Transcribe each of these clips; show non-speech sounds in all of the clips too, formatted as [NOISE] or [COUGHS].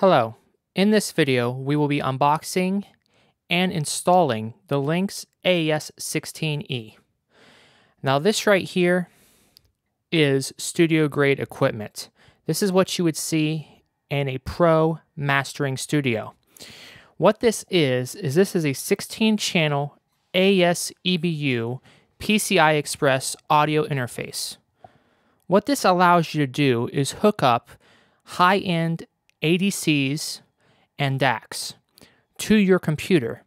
Hello, in this video we will be unboxing and installing the Lynx AES16E. Now this right here is studio grade equipment. This is what you would see in a pro mastering studio. What this is, is this is a 16 channel AES EBU PCI Express audio interface. What this allows you to do is hook up high end ADCs, and DACs to your computer,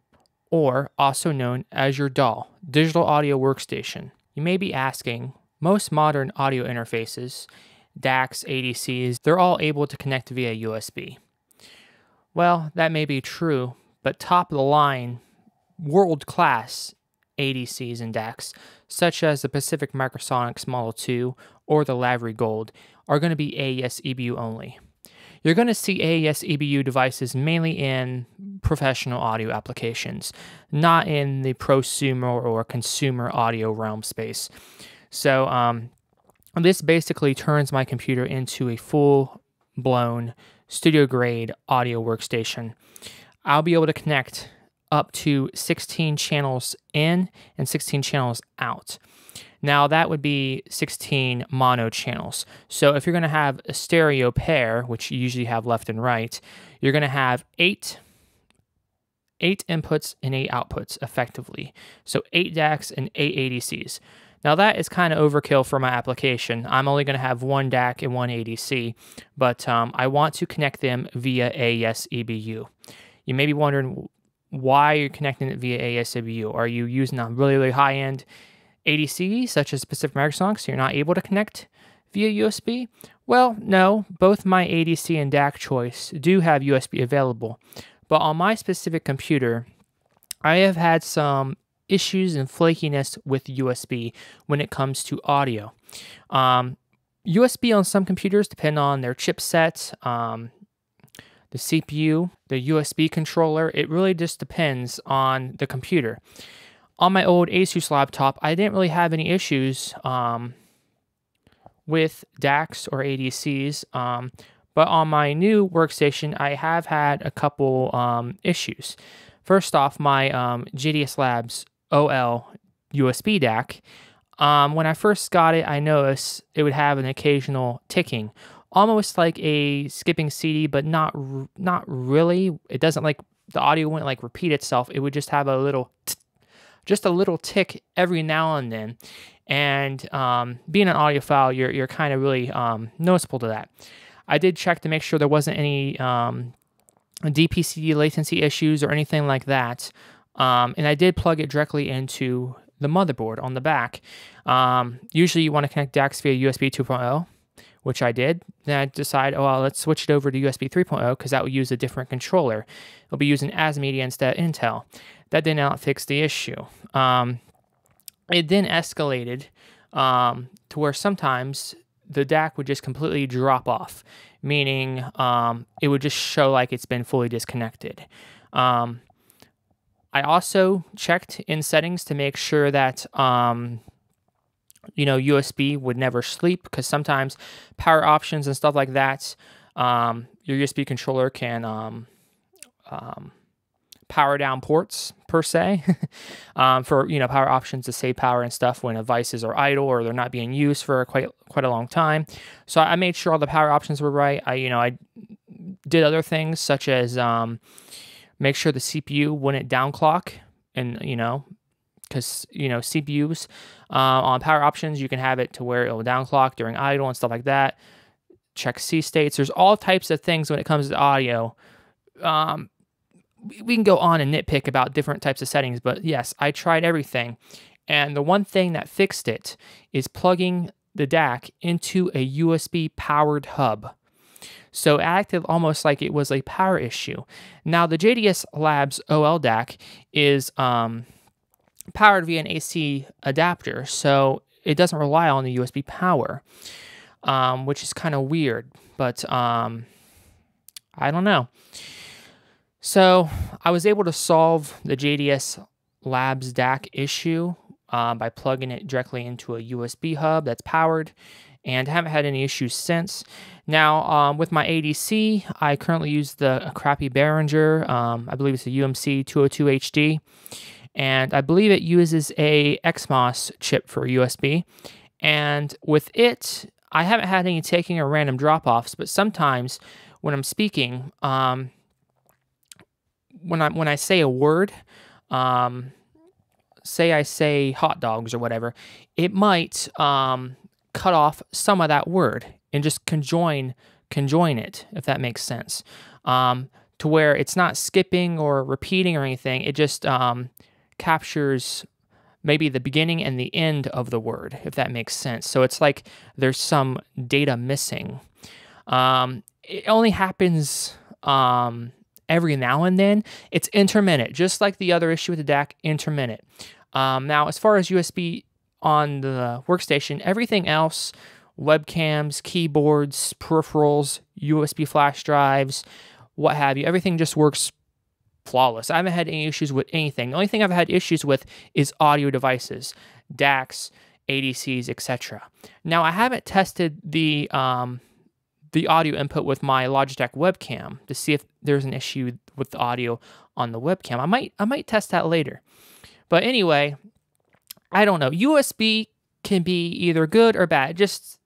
or also known as your DAW, Digital Audio Workstation. You may be asking, most modern audio interfaces, DACs, ADCs, they're all able to connect via USB. Well, that may be true, but top of the line, world class ADCs and DACs, such as the Pacific Microsonics Model 2 or the Lavry Gold, are going to be AES EBU only. You're going to see AES EBU devices mainly in professional audio applications, not in the prosumer or consumer audio realm space. So, um, this basically turns my computer into a full blown studio grade audio workstation. I'll be able to connect up to 16 channels in and 16 channels out. Now that would be 16 mono channels. So if you're going to have a stereo pair, which you usually have left and right, you're going to have eight eight inputs and eight outputs effectively. So eight DACs and eight ADCs. Now that is kind of overkill for my application. I'm only going to have one DAC and one ADC, but um, I want to connect them via AES EBU. You may be wondering why you're connecting it via AES EBU. Are you using a really, really high end ADC, such as Pacific Microsonics, so you're not able to connect via USB? Well, no, both my ADC and DAC choice do have USB available, but on my specific computer, I have had some issues and flakiness with USB when it comes to audio. Um, USB on some computers depend on their chipset, um, the CPU, the USB controller. It really just depends on the computer on my old Asus laptop, I didn't really have any issues um, with DACs or ADCs. Um, but on my new workstation, I have had a couple um, issues. First off, my um, JDS Labs OL USB DAC. Um, when I first got it, I noticed it would have an occasional ticking, almost like a skipping CD, but not not really. It doesn't like the audio wouldn't like repeat itself. It would just have a little just a little tick every now and then. And um, being an audiophile, you're, you're kind of really um, noticeable to that. I did check to make sure there wasn't any um, DPCD latency issues or anything like that. Um, and I did plug it directly into the motherboard on the back. Um, usually you want to connect DACs via USB 2.0 which I did. Then I decided, oh, well, let's switch it over to USB 3.0 because that will use a different controller. It'll be using ASMedia instead of Intel. That did not fix the issue. Um, it then escalated um, to where sometimes the DAC would just completely drop off, meaning um, it would just show like it's been fully disconnected. Um, I also checked in settings to make sure that um, you know USB would never sleep because sometimes power options and stuff like that, um, your USB controller can um, power down ports per se [LAUGHS] um, for you know power options to save power and stuff when devices are idle or they're not being used for quite quite a long time. So I made sure all the power options were right. I you know I did other things such as um, make sure the CPU wouldn't downclock and you know because you know CPUs uh, on power options you can have it to where it will downclock during idle and stuff like that. Check C states. There's all types of things when it comes to audio. Um, we can go on and nitpick about different types of settings, but yes, I tried everything. And the one thing that fixed it is plugging the DAC into a USB powered hub. So it acted almost like it was a power issue. Now, the JDS Labs OL DAC is um, powered via an AC adapter, so it doesn't rely on the USB power, um, which is kind of weird, but um, I don't know. So I was able to solve the JDS Labs DAC issue uh, by plugging it directly into a USB hub that's powered. and haven't had any issues since. Now, um, with my ADC, I currently use the crappy Behringer. Um, I believe it's a UMC 202 HD, and I believe it uses a XMOS chip for USB. And with it, I haven't had any taking or random drop offs, but sometimes when I'm speaking, um, when I when I say a word, um, say I say hot dogs or whatever, it might um, cut off some of that word and just conjoin conjoin it if that makes sense. Um, to where it's not skipping or repeating or anything, it just um, captures maybe the beginning and the end of the word, if that makes sense. So it's like there's some data missing. Um, it only happens um, every now and then. It's intermittent, just like the other issue with the DAC, intermittent. Um, now, as far as USB on the workstation, everything else, webcams, keyboards, peripherals, USB flash drives, what have you, everything just works flawless. I haven't had any issues with anything. The only thing I've had issues with is audio devices, DACs, ADCs, etc. Now, I haven't tested the um, the audio input with my Logitech webcam to see if there's an issue with the audio on the webcam. I might I might test that later. But anyway, I don't know. USB can be either good or bad. Just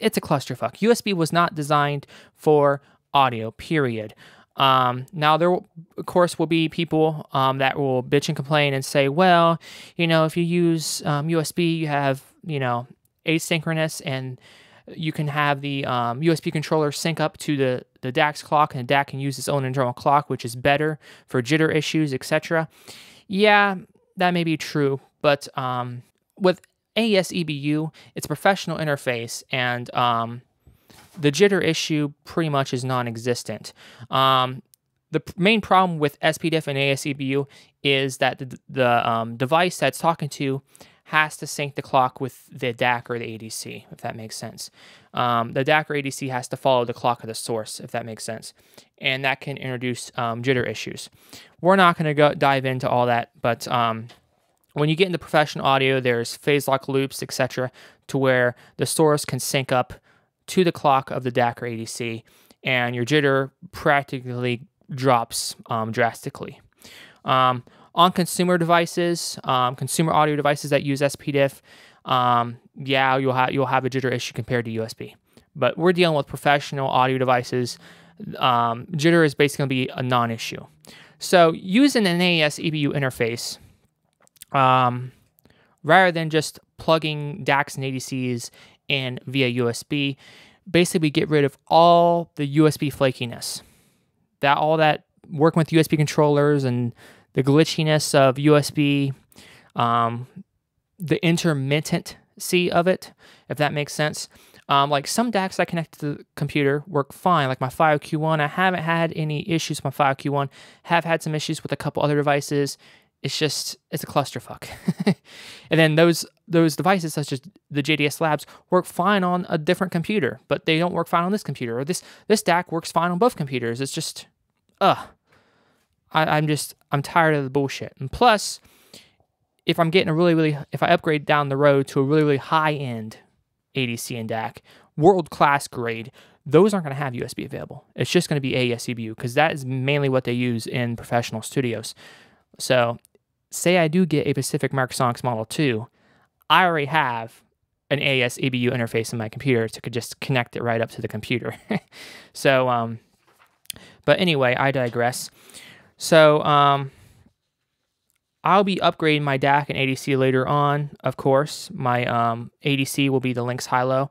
it's a clusterfuck. USB was not designed for audio. Period. Um, now, there, of course, will be people um, that will bitch and complain and say, well, you know, if you use um, USB, you have, you know, asynchronous and you can have the um, USB controller sync up to the, the DAC's clock, and the DAC can use its own internal clock, which is better for jitter issues, etc. Yeah, that may be true, but um, with AES EBU, it's a professional interface, and um, the jitter issue pretty much is non-existent. Um, the main problem with SPDIF and AES EBU is that the, the um, device that's talking to has to sync the clock with the DAC or the ADC, if that makes sense. Um, the DAC or ADC has to follow the clock of the source, if that makes sense. And that can introduce um, jitter issues. We're not going to go dive into all that, but um, when you get into professional audio, there's phase lock loops, etc., to where the source can sync up to the clock of the DAC or ADC, and your jitter practically drops um, drastically. Um, on consumer devices, um, consumer audio devices that use SPDIF, um, yeah, you'll have you'll have a jitter issue compared to USB. But we're dealing with professional audio devices. Um, jitter is basically going to be a non-issue. So using an AES EBU interface, um, rather than just plugging DACs and ADCs in via USB, basically get rid of all the USB flakiness. That all that working with USB controllers and the glitchiness of USB, um, the intermittency of it, if that makes sense. Um, like some DACs I connect to the computer work fine, like my FiiO Q1. I haven't had any issues with my FiiO Q1. Have had some issues with a couple other devices. It's just it's a clusterfuck. [LAUGHS] and then those those devices such as the JDS Labs work fine on a different computer, but they don't work fine on this computer. Or this this DAC works fine on both computers. It's just, ugh. I, I'm just I'm tired of the bullshit. And plus, if I'm getting a really, really, if I upgrade down the road to a really, really high end ADC and DAC, world class grade, those aren't going to have USB available. It's just going to be AES EBU because that is mainly what they use in professional studios. So, say I do get a Pacific Microsonics Model 2, I already have an AES EBU interface in my computer to just connect it right up to the computer. [LAUGHS] so, um, but anyway, I digress. So um, I'll be upgrading my DAC and ADC later on, of course. My um, ADC will be the Lynx Hilo,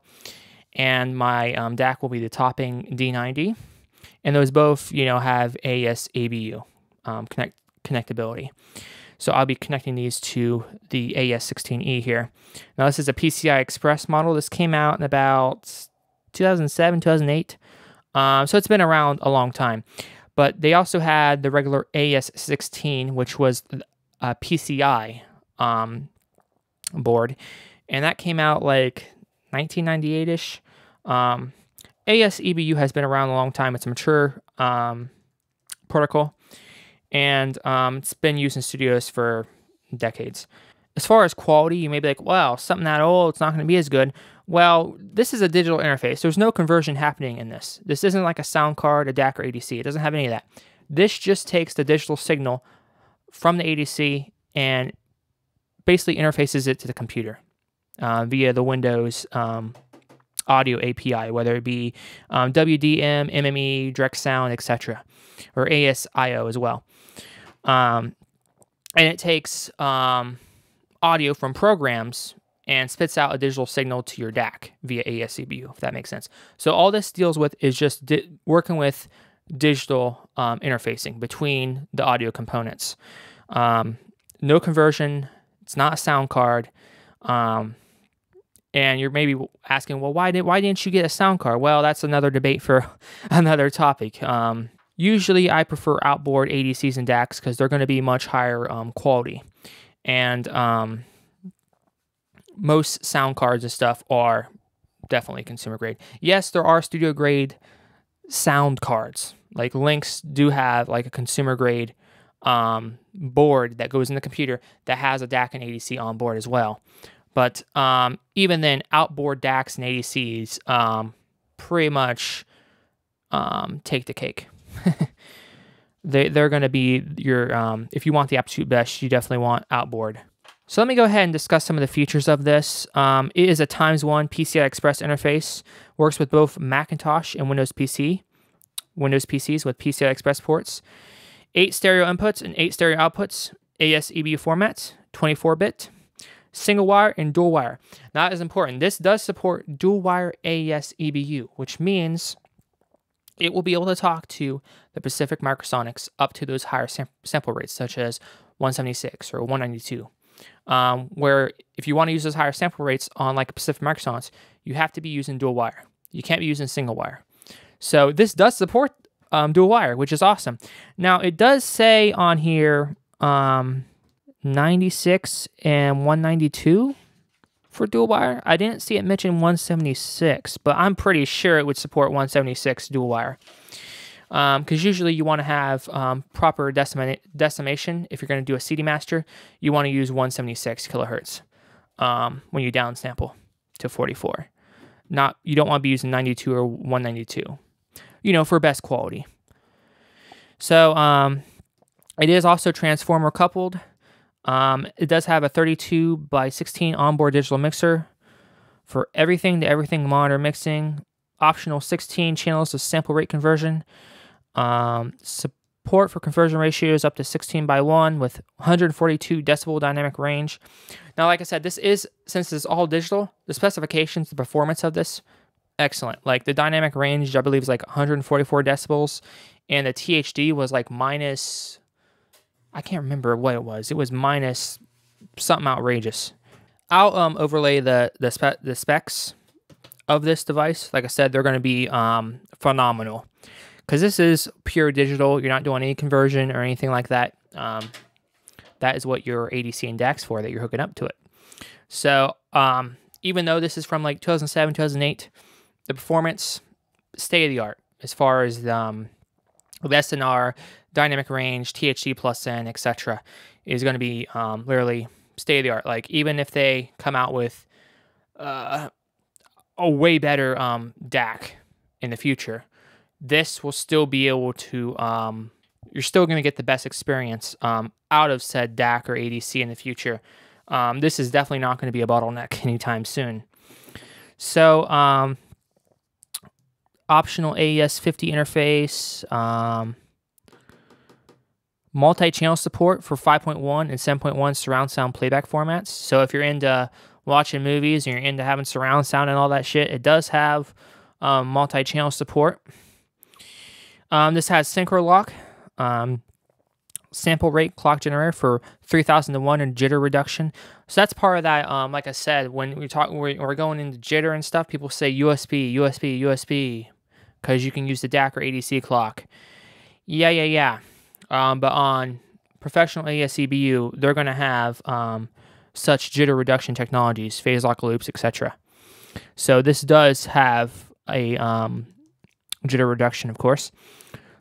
and my um, DAC will be the Topping D90. And those both, you know, have AES EBU um, connect connectability. So I'll be connecting these to the AES16E here. Now this is a PCI Express model. This came out in about 2007, 2008. Um, so it's been around a long time. But they also had the regular AES16, which was a PCI um, board, and that came out like 1998 ish. Um, AES EBU has been around a long time. It's a mature um, protocol, and um, it's been used in studios for decades. As far as quality, you may be like, wow, something that old, it's not going to be as good. Well, this is a digital interface. There's no conversion happening in this. This isn't like a sound card, a DAC, or ADC. It doesn't have any of that. This just takes the digital signal from the ADC and basically interfaces it to the computer uh, via the Windows um, audio API, whether it be um, WDM, MME, Direct Sound, etc., or ASIO as well. Um, and it takes um, audio from programs and spits out a digital signal to your DAC via AES EBU, if that makes sense. So all this deals with is just working with digital um, interfacing between the audio components. Um, no conversion. It's not a sound card. Um, and you're maybe asking, well, why did why didn't you get a sound card? Well, that's another debate for [LAUGHS] another topic. Um, usually, I prefer outboard ADCs and DACs because they're going to be much higher um, quality, and um, most sound cards and stuff are definitely consumer grade. Yes, there are studio grade sound cards. Like Lynx do have like a consumer grade um, board that goes in the computer that has a DAC and ADC on board as well. But um, even then, outboard DACs and ADCs um, pretty much um, take the cake. [LAUGHS] they, they're going to be your, um, if you want the absolute best, you definitely want outboard. So let me go ahead and discuss some of the features of this. Um, it is a times one PCI Express interface, works with both Macintosh and Windows PC, Windows PCs with PCI Express ports, eight stereo inputs and eight stereo outputs, AES EBU format, 24 bit, single wire, and dual wire. That is important. This does support dual wire AES EBU, which means it will be able to talk to the Pacific Microsonics up to those higher sam- sample rates, such as 176 or 192. Um, where if you want to use those higher sample rates on like a Pacific Microsonics, you have to be using dual wire. You can't be using single wire. So this does support um, dual wire, which is awesome. Now it does say on here um, 96 and 192 for dual wire. I didn't see it mention 176, but I'm pretty sure it would support 176 dual wire. Because um, usually you want to have um, proper decima- decimation. If you're going to do a CD master, you want to use 176 kilohertz um, when you downsample to 44. Not you don't want to be using 92 or 192. You know, for best quality. So um, it is also transformer coupled. Um, it does have a 32 by 16 onboard digital mixer for everything to everything monitor mixing, optional 16 channels of sample rate conversion, um, support for conversion ratios up to 16 by 1 with 142 decibel dynamic range. Now, like I said, this is, since it's all digital, the specifications, the performance of this, excellent. Like the dynamic range, I believe, is like 144 decibels, and the THD was like minus I can't remember what it was. It was minus something outrageous. I'll um, overlay the the, spe- the specs of this device. Like I said, they're going to be um, phenomenal because this is pure digital. You're not doing any conversion or anything like that. Um, that is what your ADC and DACs for that you're hooking up to it. So um, even though this is from like 2007, 2008, the performance state of the art as far as um, the SNR, dynamic range, THD plus N, etc., is going to be um, literally state of the art. Like even if they come out with uh, a way better um, DAC in the future, this will still be able to. Um, you're still going to get the best experience um, out of said DAC or ADC in the future. Um, this is definitely not going to be a bottleneck [LAUGHS] anytime soon. So, um, optional AES 50 interface. Um, multi-channel support for 5.1 and 7.1 surround sound playback formats. So if you're into watching movies and you're into having surround sound and all that shit, it does have um, multi-channel support. Um, this has synchro lock, um, sample rate clock generator for 3000 to 1 and jitter reduction. So that's part of that. Um, like I said, when we talk, we're, we're going into jitter and stuff, people say USB, USB, USB, because you can use the DAC or ADC clock. Yeah, yeah, yeah. Um, but on professional AES EBU, they're going to have um, such jitter reduction technologies, phase lock loops, etc. So this does have a um, jitter reduction, of course.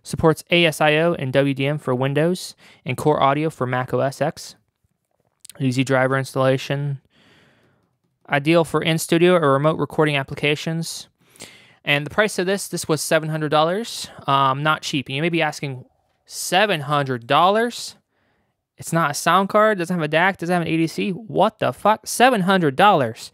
Supports ASIO and WDM for Windows and Core Audio for Mac OS X. Easy driver installation. ideal for in studio or remote recording applications. And the price of this, this was $700. Um, not cheap. And you may be asking, $700? It's not a sound card, doesn't have a DAC, doesn't have an ADC. What the fuck? $700.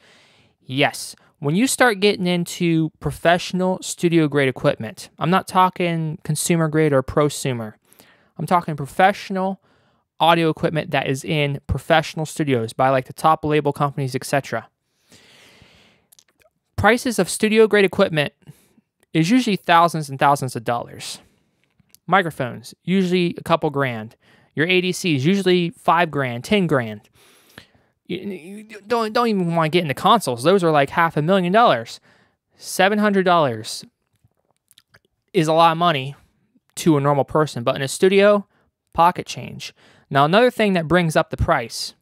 Yes. When you start getting into professional studio grade equipment, I'm not talking consumer grade or prosumer. I'm talking professional audio equipment that is in professional studios by like the top label companies, etc. Prices of studio grade equipment is usually thousands and thousands of dollars. Microphones, usually a couple grand. Your ADCs, usually five grand, ten grand. You don't don't even want to get into consoles. Those are like half a million dollars. Seven hundred dollars is a lot of money to a normal person, but in a studio, pocket change. Now another thing that brings up the price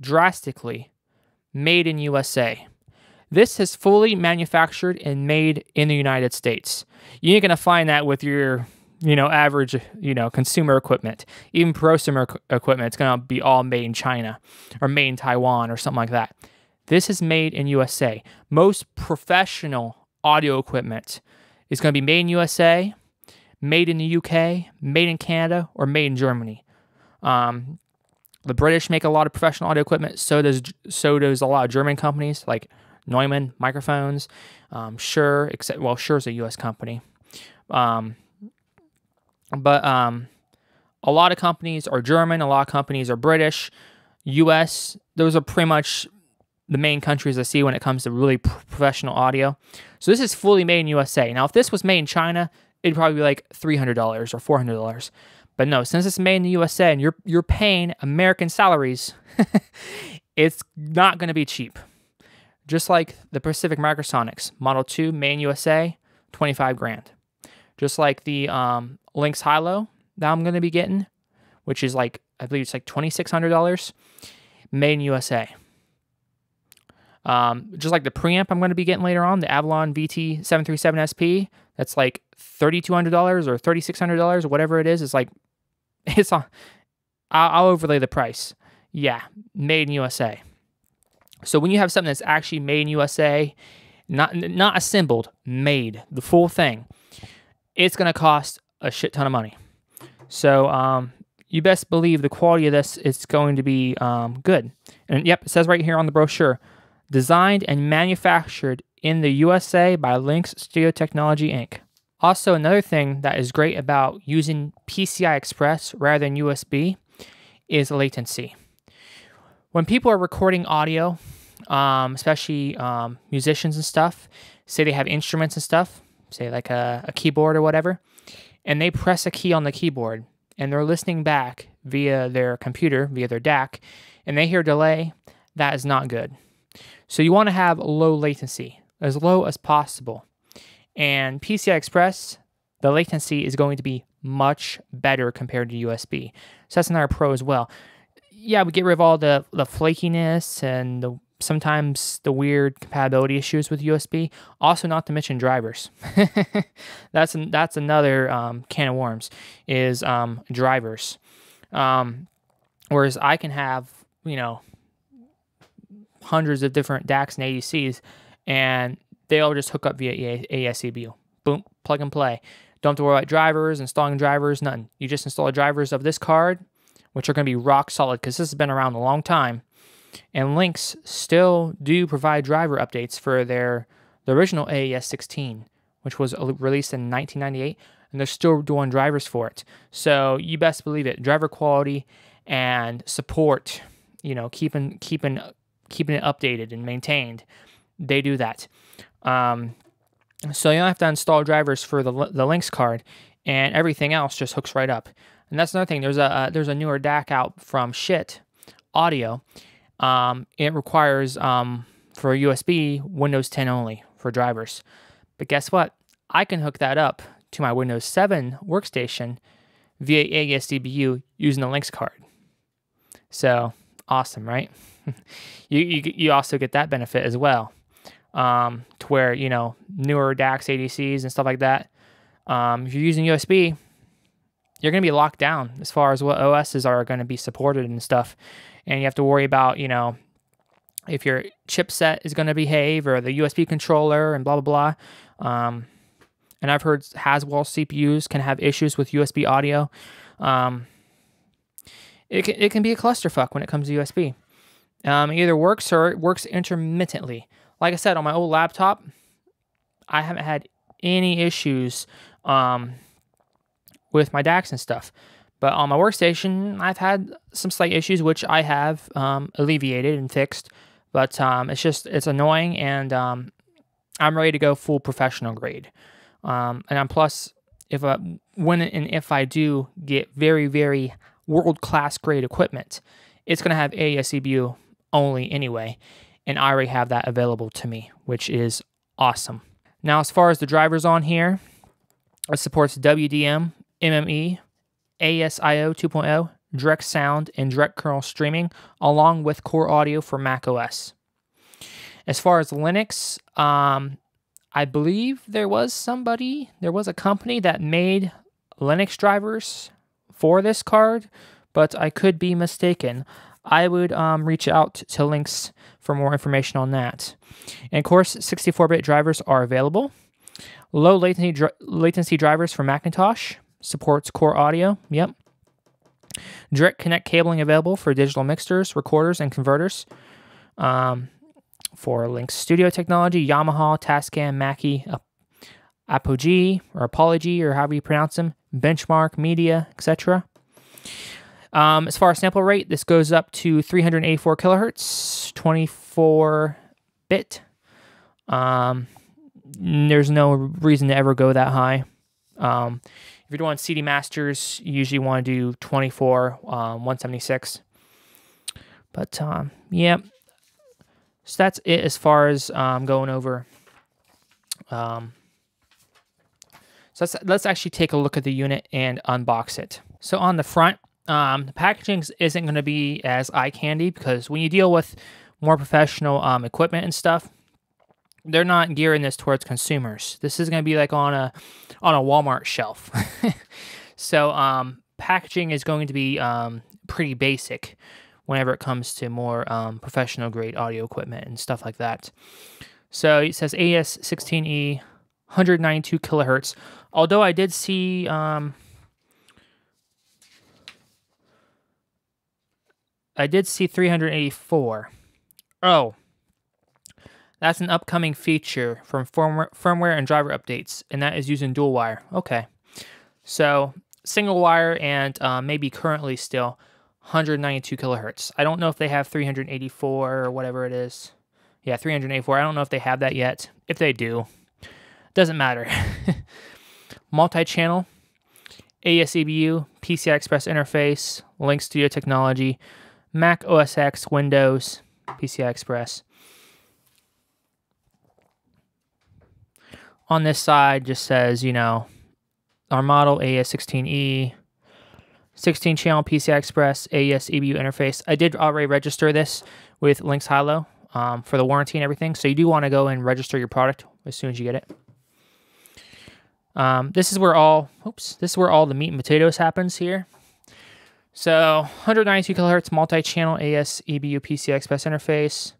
drastically, made in USA. This is fully manufactured and made in the United States. You ain't gonna find that with your, you know, average, you know, consumer equipment. Even prosumer equipment, it's gonna be all made in China or made in Taiwan or something like that. This is made in USA. Most professional audio equipment is gonna be made in USA, made in the UK, made in Canada, or made in Germany. Um, the British make a lot of professional audio equipment. So does so does a lot of German companies like Neumann microphones, um, Shure, except well, Shure's a U.S. company, um, but um, a lot of companies are German, a lot of companies are British, U.S. Those are pretty much the main countries I see when it comes to really professional audio. So this is fully made in USA. Now, if this was made in China, it'd probably be like three hundred dollars or four hundred dollars. But no, since it's made in the USA and you're you're paying American salaries, [LAUGHS] it's not going to be cheap. Just like the Pacific Microsonics Model 2 main USA, 25 grand. Just like the um, Lynx Hilo that I'm going to be getting, which is like, I believe it's like $2,600, made in USA. Um, just like the preamp I'm going to be getting later on, the Avalon VT737SP, that's like $3,200 or $3,600 or whatever it is. It's like, [LAUGHS] it's on, I'll, I'll overlay the price. Yeah, made in USA. So when you have something that's actually made in USA, not not assembled, made, the full thing, it's going to cost a shit ton of money. So um, you best believe the quality of this is going to be um, good. And yep, it says right here on the brochure, designed and manufactured in the USA by Lynx Studio Technology Inc. Also, another thing that is great about using PCI Express rather than USB is latency when people are recording audio, um, especially um, musicians and stuff, say they have instruments and stuff, say like a, a keyboard or whatever, and they press a key on the keyboard and they're listening back via their computer, via their DAC, and they hear delay, that is not good. So you want to have low latency, as low as possible. And PCI Express, the latency is going to be much better compared to USB. So that's another pro as well yeah, we get rid of all the the flakiness and the sometimes the weird compatibility issues with USB. Also, not to mention drivers. [LAUGHS] that's that's another um, can of worms. Is um, drivers. Um, whereas I can have you know hundreds of different DACs and ADCs, and they all just hook up via AES EBU. Boom, plug and play. Don't have to worry about drivers, installing drivers, nothing. You just install the drivers of this card which are going to be rock solid because this has been around a long time. And Lynx still do provide driver updates for their the original AES 16, which was released in 1998, and they're still doing drivers for it. So you best believe it. Driver quality and support, you know, keeping keeping keeping it updated and maintained. They do that. Um, so you don't have to install drivers for the the Lynx card, and everything else just hooks right up. And that's another thing. There's a uh, there's a newer DAC out from Schiit Audio. Um, it requires um, for USB Windows 10 only for drivers. But guess what? I can hook that up to my Windows 7 workstation via AES-EBU using the Lynx card. So awesome, right? [LAUGHS] you, you you also get that benefit as well. Um, to where you know newer DACs, ADCs, and stuff like that. Um, if you're using USB, you're going to be locked down as far as what OSs are going to be supported and stuff. And you have to worry about, you know, if your chipset is going to behave or the USB controller and blah blah blah. Um, and I've heard Haswell CPUs can have issues with USB audio. Um, it can, it can be a clusterfuck when it comes to USB. Um, it either works or it works intermittently. Like I said, on my old laptop, I haven't had any issues um, with my DACs and stuff. But on my workstation, I've had some slight issues, which I have um, alleviated and fixed. But um, it's just it's annoying, and um, I'm ready to go full professional grade. Um, and I'm plus if I, when and if I do get very very world class grade equipment, it's going to have AES EBU only anyway, and I already have that available to me, which is awesome. Now, as far as the drivers on here, it supports WDM, MME, ASIO 2.0, direct sound, and direct kernel streaming, along with core audio for Mac OS. As far as Linux, um, I believe there was somebody, there was a company that made Linux drivers for this card, but I could be mistaken. I would um, reach out to Lynx for more information on that. And of course, 64 bit drivers are available. Low latency, latency drivers for Macintosh supports core audio. Yep. Direct connect cabling available for digital mixers, recorders, and converters. Um, for Lynx Studio technology, Yamaha, Tascam, Mackie, Apogee, or Apology, or however you pronounce them, Benchmark, Media, etc. Um, as far as sample rate, this goes up to 384 kilohertz, 24 bit. Um, there's no reason to ever go that high. Um, if you're doing CD masters, you usually want to do 24, um, 176. But um, yeah, so that's it as far as um, going over. Um, so let's, let's actually take a look at the unit and unbox it. So on the front, um, the packaging isn't going to be as eye candy because when you deal with more professional um, equipment and stuff, they're not gearing this towards consumers. This is going to be like on a on a Walmart shelf. [LAUGHS] so um, packaging is going to be um, pretty basic whenever it comes to more um, professional grade audio equipment and stuff like that. So it says AES16E, 192 kilohertz. Although I did see. Um, I did see 384. Oh, that's an upcoming feature from firmware, and driver updates, and that is using dual wire. Okay, so single wire and uh, maybe currently still 192 kilohertz. I don't know if they have 384 or whatever it is. Yeah, 384. I don't know if they have that yet. If they do, doesn't matter. [LAUGHS] Multi-channel, AES EBU, PCI Express interface, Lynx Studio technology, Mac OS X, Windows, PCI Express. On this side, just says, you know, our model AES16E, 16 channel PCI Express AES EBU interface. I did already register this with Lynx Hilo um, for the warranty and everything. So you do want to go and register your product as soon as you get it. Um, this is where all, oops, this is where all the meat and potatoes happens here. So 192 kilohertz multi-channel AES EBU PCI Express interface.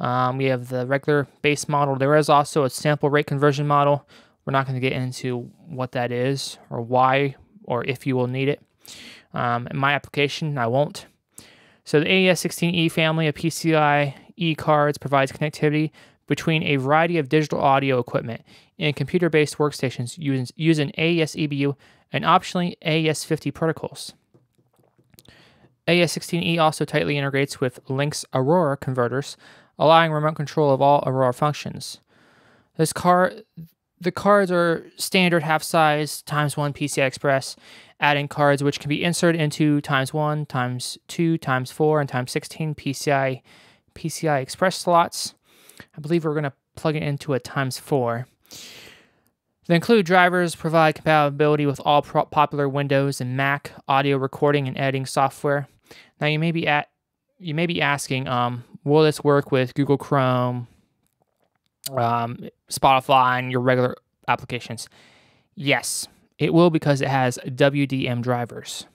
Um, we have the regular base model. There is also a sample rate conversion model. We're not going to get into what that is or why or if you will need it. Um, in my application, I won't. So the AES16E family of PCIe cards provides connectivity between a variety of digital audio equipment and computer-based workstations using, using AES EBU and optionally AES50 protocols. AES16E also tightly integrates with Lynx Aurora converters, allowing remote control of all Aurora functions. This car, the cards are standard half size times one PCI Express adding cards which can be inserted into times 1, times 2, times 4, and times 16 PCI PCI Express slots. I believe we're going to plug it into a times 4. The included drivers provide compatibility with all popular Windows and Mac audio recording and editing software. Now you may be at you may be asking, um, will this work with Google Chrome, um, Spotify, and your regular applications? Yes, it will because it has WDM drivers.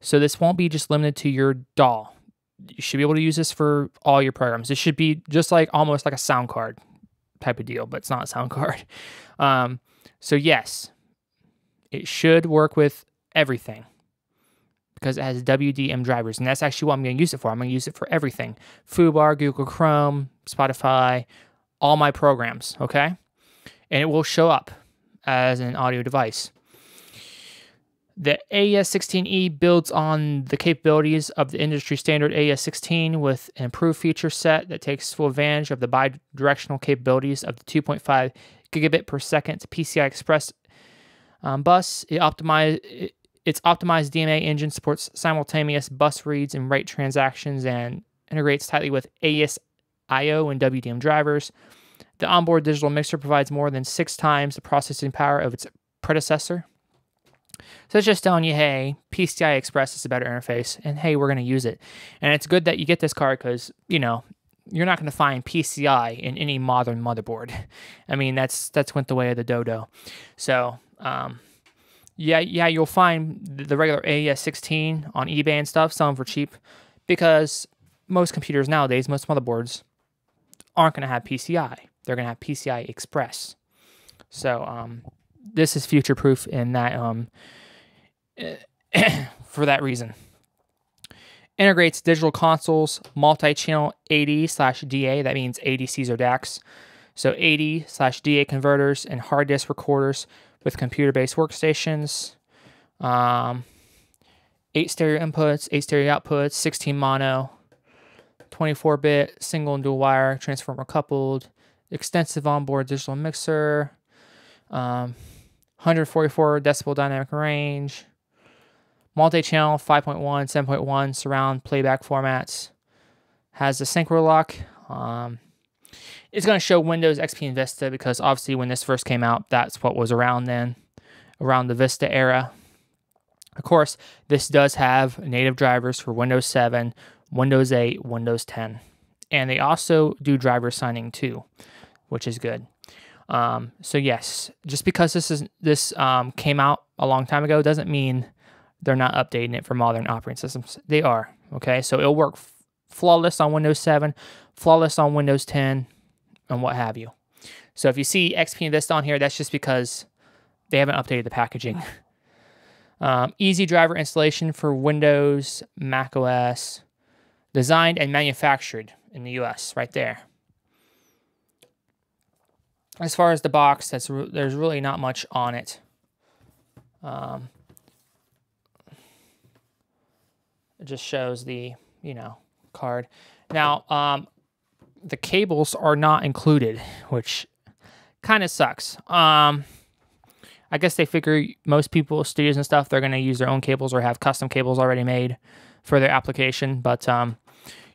So this won't be just limited to your DAW. you should be able to use this for all your programs. This should be just like almost like a sound card type of deal, but it's not a sound [LAUGHS] card. Um, so yes, it should work with everything because it has WDM drivers, and that's actually what I'm going to use it for. I'm going to use it for everything: FooBar, Google Chrome, Spotify, all my programs. Okay, and it will show up as an audio device. The AES-16E builds on the capabilities of the industry standard AES-16 with an improved feature set that takes full advantage of the bi-directional capabilities of the 2.5 gigabit per second PCI Express um, bus. It optimize, it, its optimized DMA engine supports simultaneous bus reads and write transactions and integrates tightly with AES IO and WDM drivers. The onboard digital mixer provides more than six times the processing power of its predecessor. So it's just telling you, hey, PCI Express is a better interface, and hey, we're going to use it. And it's good that you get this card because, you know, you're not going to find PCI in any modern motherboard. [LAUGHS] I mean, that's that's went the way of the dodo. So, um, yeah, yeah, you'll find the regular AES-16 on eBay and stuff, selling for cheap, because most computers nowadays, most motherboards, aren't going to have PCI. They're going to have PCI Express. So, um, this is future proof in that um, [COUGHS] for that reason. Integrates digital consoles, multi-channel AD slash DA. That means ADCs or DACs. So AD slash DA converters and hard disk recorders with computer-based workstations. Um, eight stereo inputs, eight stereo outputs, 16 mono, 24-bit single and dual wire transformer coupled, extensive onboard digital mixer, um, 144 decibel dynamic range, multi-channel 5.1, 7.1 surround playback formats, has the synchro lock. Um, it's going to show Windows XP and Vista because obviously when this first came out, that's what was around then, around the Vista era. Of course, this does have native drivers for Windows 7, Windows 8, Windows 10. And they also do driver signing too, which is good. Um, so yes, just because this is this um, came out a long time ago doesn't mean they're not updating it for modern operating systems. They are. Okay, so it'll work flawless on Windows 7, flawless on Windows 10, and what have you. So if you see XP and Vista on here, that's just because they haven't updated the packaging. [LAUGHS] Um, easy driver installation for Windows, Mac OS, designed and manufactured in the US, right there as far as the box, that's re there's really not much on it. Um, it just shows the, you know, card. Now, um, the cables are not included, which kind of sucks. Um, I guess they figure most people, studios and stuff, they're going to use their own cables or have custom cables already made for their application. But um,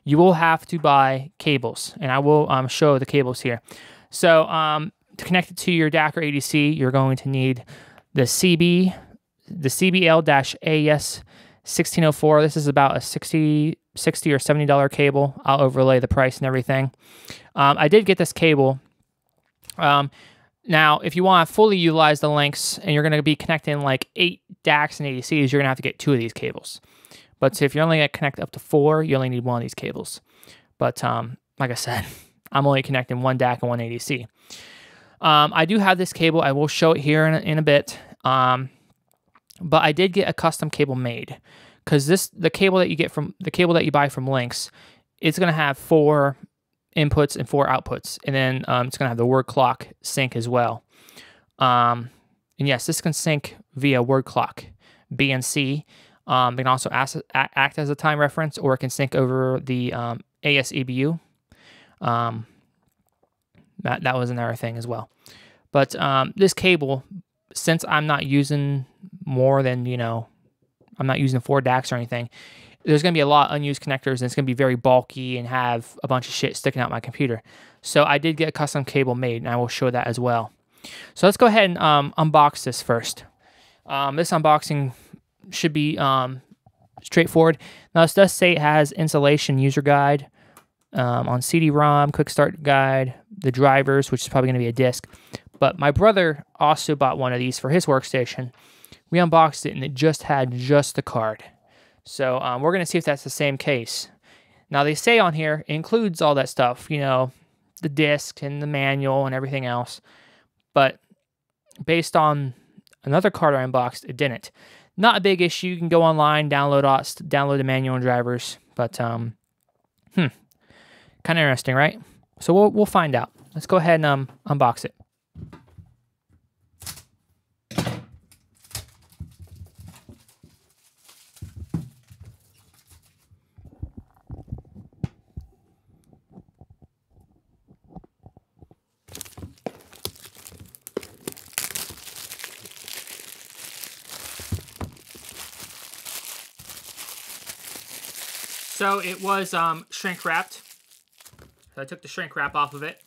you will have to buy cables, and I will um, show the cables here. So um, to connect it to your DAC or ADC, you're going to need the CB, the CBL-AES 1604. This is about a 60, 60 or $70 cable. I'll overlay the price and everything. Um, I did get this cable. Um, now, if you want to fully utilize the Lynx and you're going to be connecting like eight DACs and ADCs, you're going to have to get two of these cables. But if you're only going to connect up to four, you only need one of these cables. But um, like I said, [LAUGHS] I'm only connecting one DAC and one ADC. Um, I do have this cable. I will show it here in a, in a bit. Um, but I did get a custom cable made because this the cable that you get from the cable that you buy from Lynx, it's gonna have four inputs and four outputs, and then um, it's gonna have the word clock sync as well. Um, and yes, this can sync via word clock, BNC. Um, it can also act as a time reference, or it can sync over the um, AES EBU. Um, that that was another thing as well. But um, this cable, since I'm not using more than you know, I'm not using four DACs or anything. There's going to be a lot of unused connectors, and it's going to be very bulky and have a bunch of shit sticking out my computer. So I did get a custom cable made, and I will show that as well. So let's go ahead and um, unbox this first. Um, this unboxing should be um, straightforward. Now, this does say it has installation user guide um, on CD-ROM, quick start guide, the drivers, which is probably going to be a disk. But my brother also bought one of these for his workstation. We unboxed it and it just had just the card. So um, we're going to see if that's the same case. Now they say on here includes all that stuff, you know, the disc and the manual and everything else. But based on another card I unboxed, it didn't. Not a big issue. You can go online, download download the manual and drivers. But um, hmm, kind of interesting, right? So we'll we'll find out. Let's go ahead and um unbox it. So it was um, shrink wrapped. So I took the shrink wrap off of it.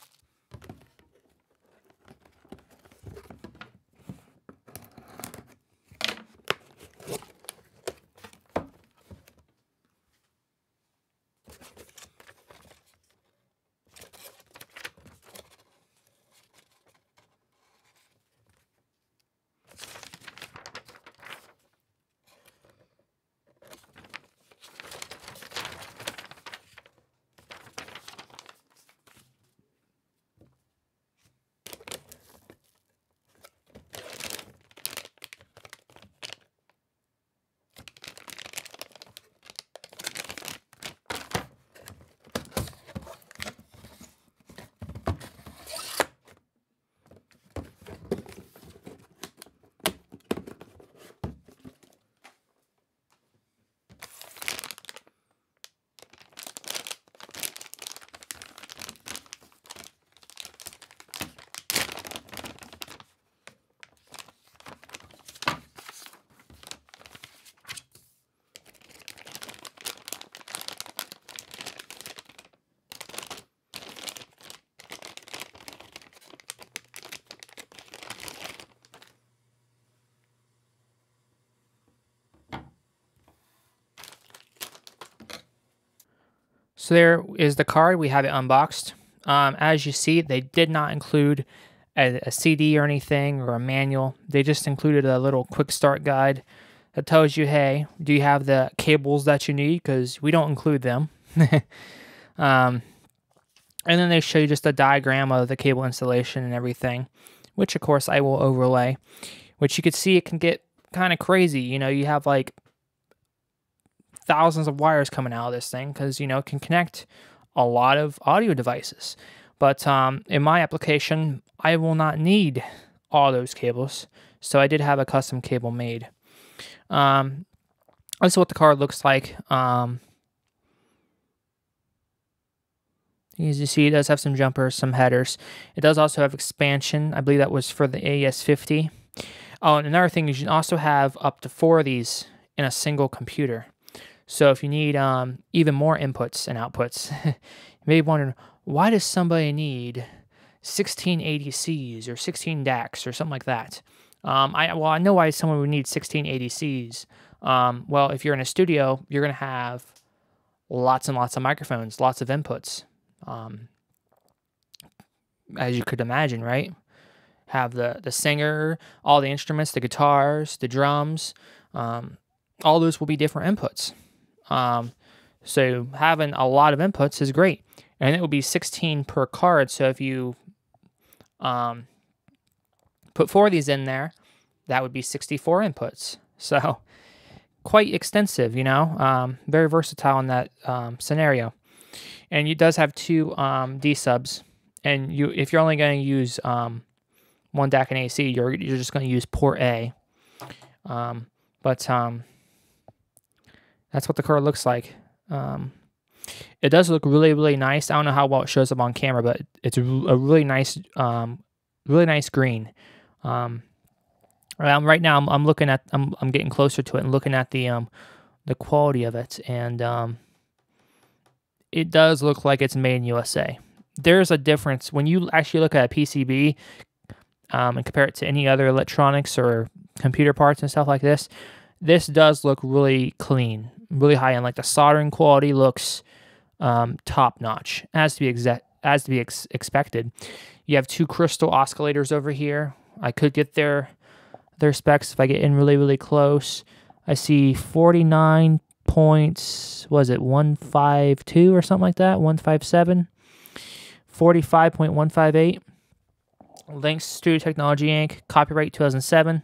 So there is the card. We have it unboxed. Um, as you see, they did not include a, a, CD or anything or a manual. They just included a little quick start guide that tells you, hey, do you have the cables that you need? Because we don't include them. [LAUGHS] um, and then they show you just a diagram of the cable installation and everything, which of course I will overlay, which you can see it can get kind of crazy. You know, you have like thousands of wires coming out of this thing because you know it can connect a lot of audio devices. But um, in my application, I will not need all those cables, so I did have a custom cable made. Um, this is what the card looks like. Um, as you see, it does have some jumpers, some headers. It does also have expansion. I believe that was for the AES50. Oh, and another thing you can also have up to four of these in a single computer. So if you need um, even more inputs and outputs, [LAUGHS] you may be wondering, why does somebody need 16 ADCs or 16 DACs or something like that? Um, I well, I know why someone would need 16 ADCs. Um, well, if you're in a studio, you're going to have lots and lots of microphones, lots of inputs. Um, as you could imagine, right? Have the the singer, all the instruments, the guitars, the drums, um, all those will be different inputs. Um, so having a lot of inputs is great. And it will be 16 per card. So if you um, put four of these in there, that would be 64 inputs. So [LAUGHS] quite extensive, you know, um, very versatile in that um, scenario. And it does have two um, D subs. And you, if you're only going to use um, one DAC and AC, you're, you're just going to use port A. Um, but um, that's what the car looks like. Um, it does look really, really nice. I don't know how well it shows up on camera, but it's a, really nice, um, really nice green. Um, right now, I'm, I'm looking at, I'm, I'm getting closer to it and looking at the, um, the quality of it, and um, it does look like it's made in USA. There's a difference when you actually look at a PCB um, and compare it to any other electronics or computer parts and stuff like this. This does look really clean really high end. Like the soldering quality looks um, top notch, as to be exe- as to be ex- expected. You have two crystal oscillators over here. I could get their their specs if I get in really really close. I see 49 points. was it 152 or something like that? 157. 45.158. Lynx Studio Technology Inc. Copyright 2007.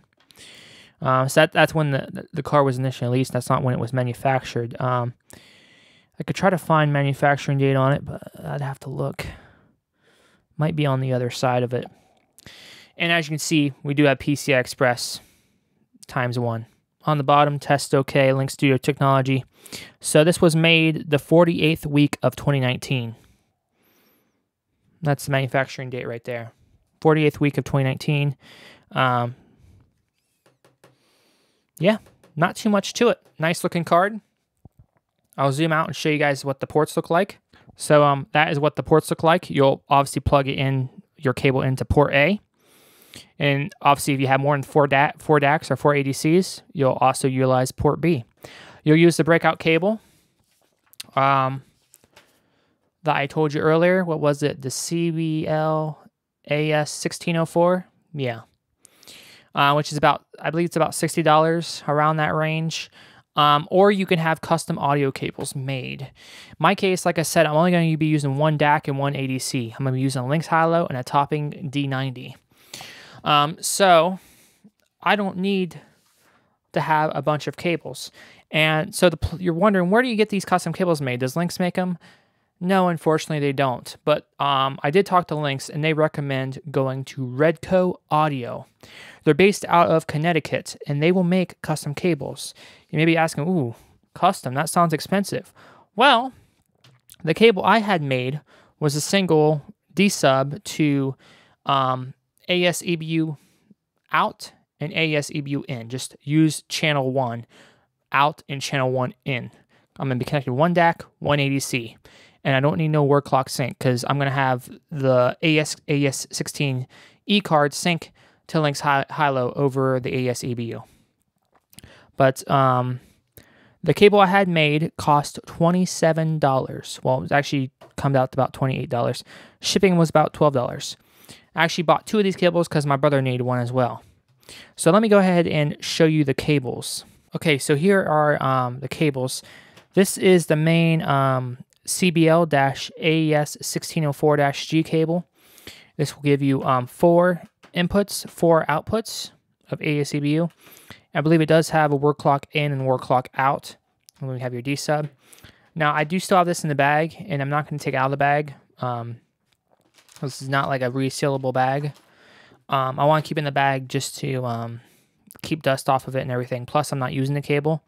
Um, so that, that's when the, the car was initially released. That's not when it was manufactured. Um, I could try to find manufacturing date on it, but I'd have to look. Might be on the other side of it. And as you can see, we do have PCI Express times one. On the bottom, test OK, Lynx Studio Technology. So this was made the 48th week of 2019. That's the manufacturing date right there. 48th week of 2019. Um, yeah, not too much to it. Nice looking card. I'll zoom out and show you guys what the ports look like. So um, that is what the ports look like. You'll obviously plug it in your cable into port A. And obviously, if you have more than four, DA four DACs or four ADCs, you'll also utilize port B. You'll use the breakout cable um, that I told you earlier. What was it? The CBL AES1604? Yeah. Uh, which is about, I believe it's about $60 around that range. Um, or you can have custom audio cables made. my case, like I said, I'm only going to be using one DAC and one ADC. I'm going to be using a Lynx Hilo and a topping D90. Um, so I don't need to have a bunch of cables. And so the, you're wondering, where do you get these custom cables made? Does Lynx make them? No, unfortunately, they don't. But um, I did talk to Lynx, and they recommend going to Redco Audio. They're based out of Connecticut, and they will make custom cables. You may be asking, ooh, custom, that sounds expensive. Well, the cable I had made was a single D sub to um, AES-EBU out and AES-EBU in. Just use channel one out and channel one in. I'm going to be connecting one DAC, one ADC. And I don't need no word clock sync because I'm going to have the AS AES16E card sync to Lynx Hilo over the AES-EBU. But um, the cable I had made cost $27. Well, it actually comes out to about $28. Shipping was about $12. I actually bought two of these cables because my brother needed one as well. So let me go ahead and show you the cables. Okay, so here are um, the cables. This is the main um, CBL-AES1604-G cable. This will give you um, four inputs, four outputs of AES-EBU. I believe it does have a word clock in and word clock out. And then we have your D sub. Now, I do still have this in the bag, and I'm not going to take out of the bag. Um, this is not like a resealable bag. Um, I want to keep in the bag just to um, keep dust off of it and everything. Plus, I'm not using the cable,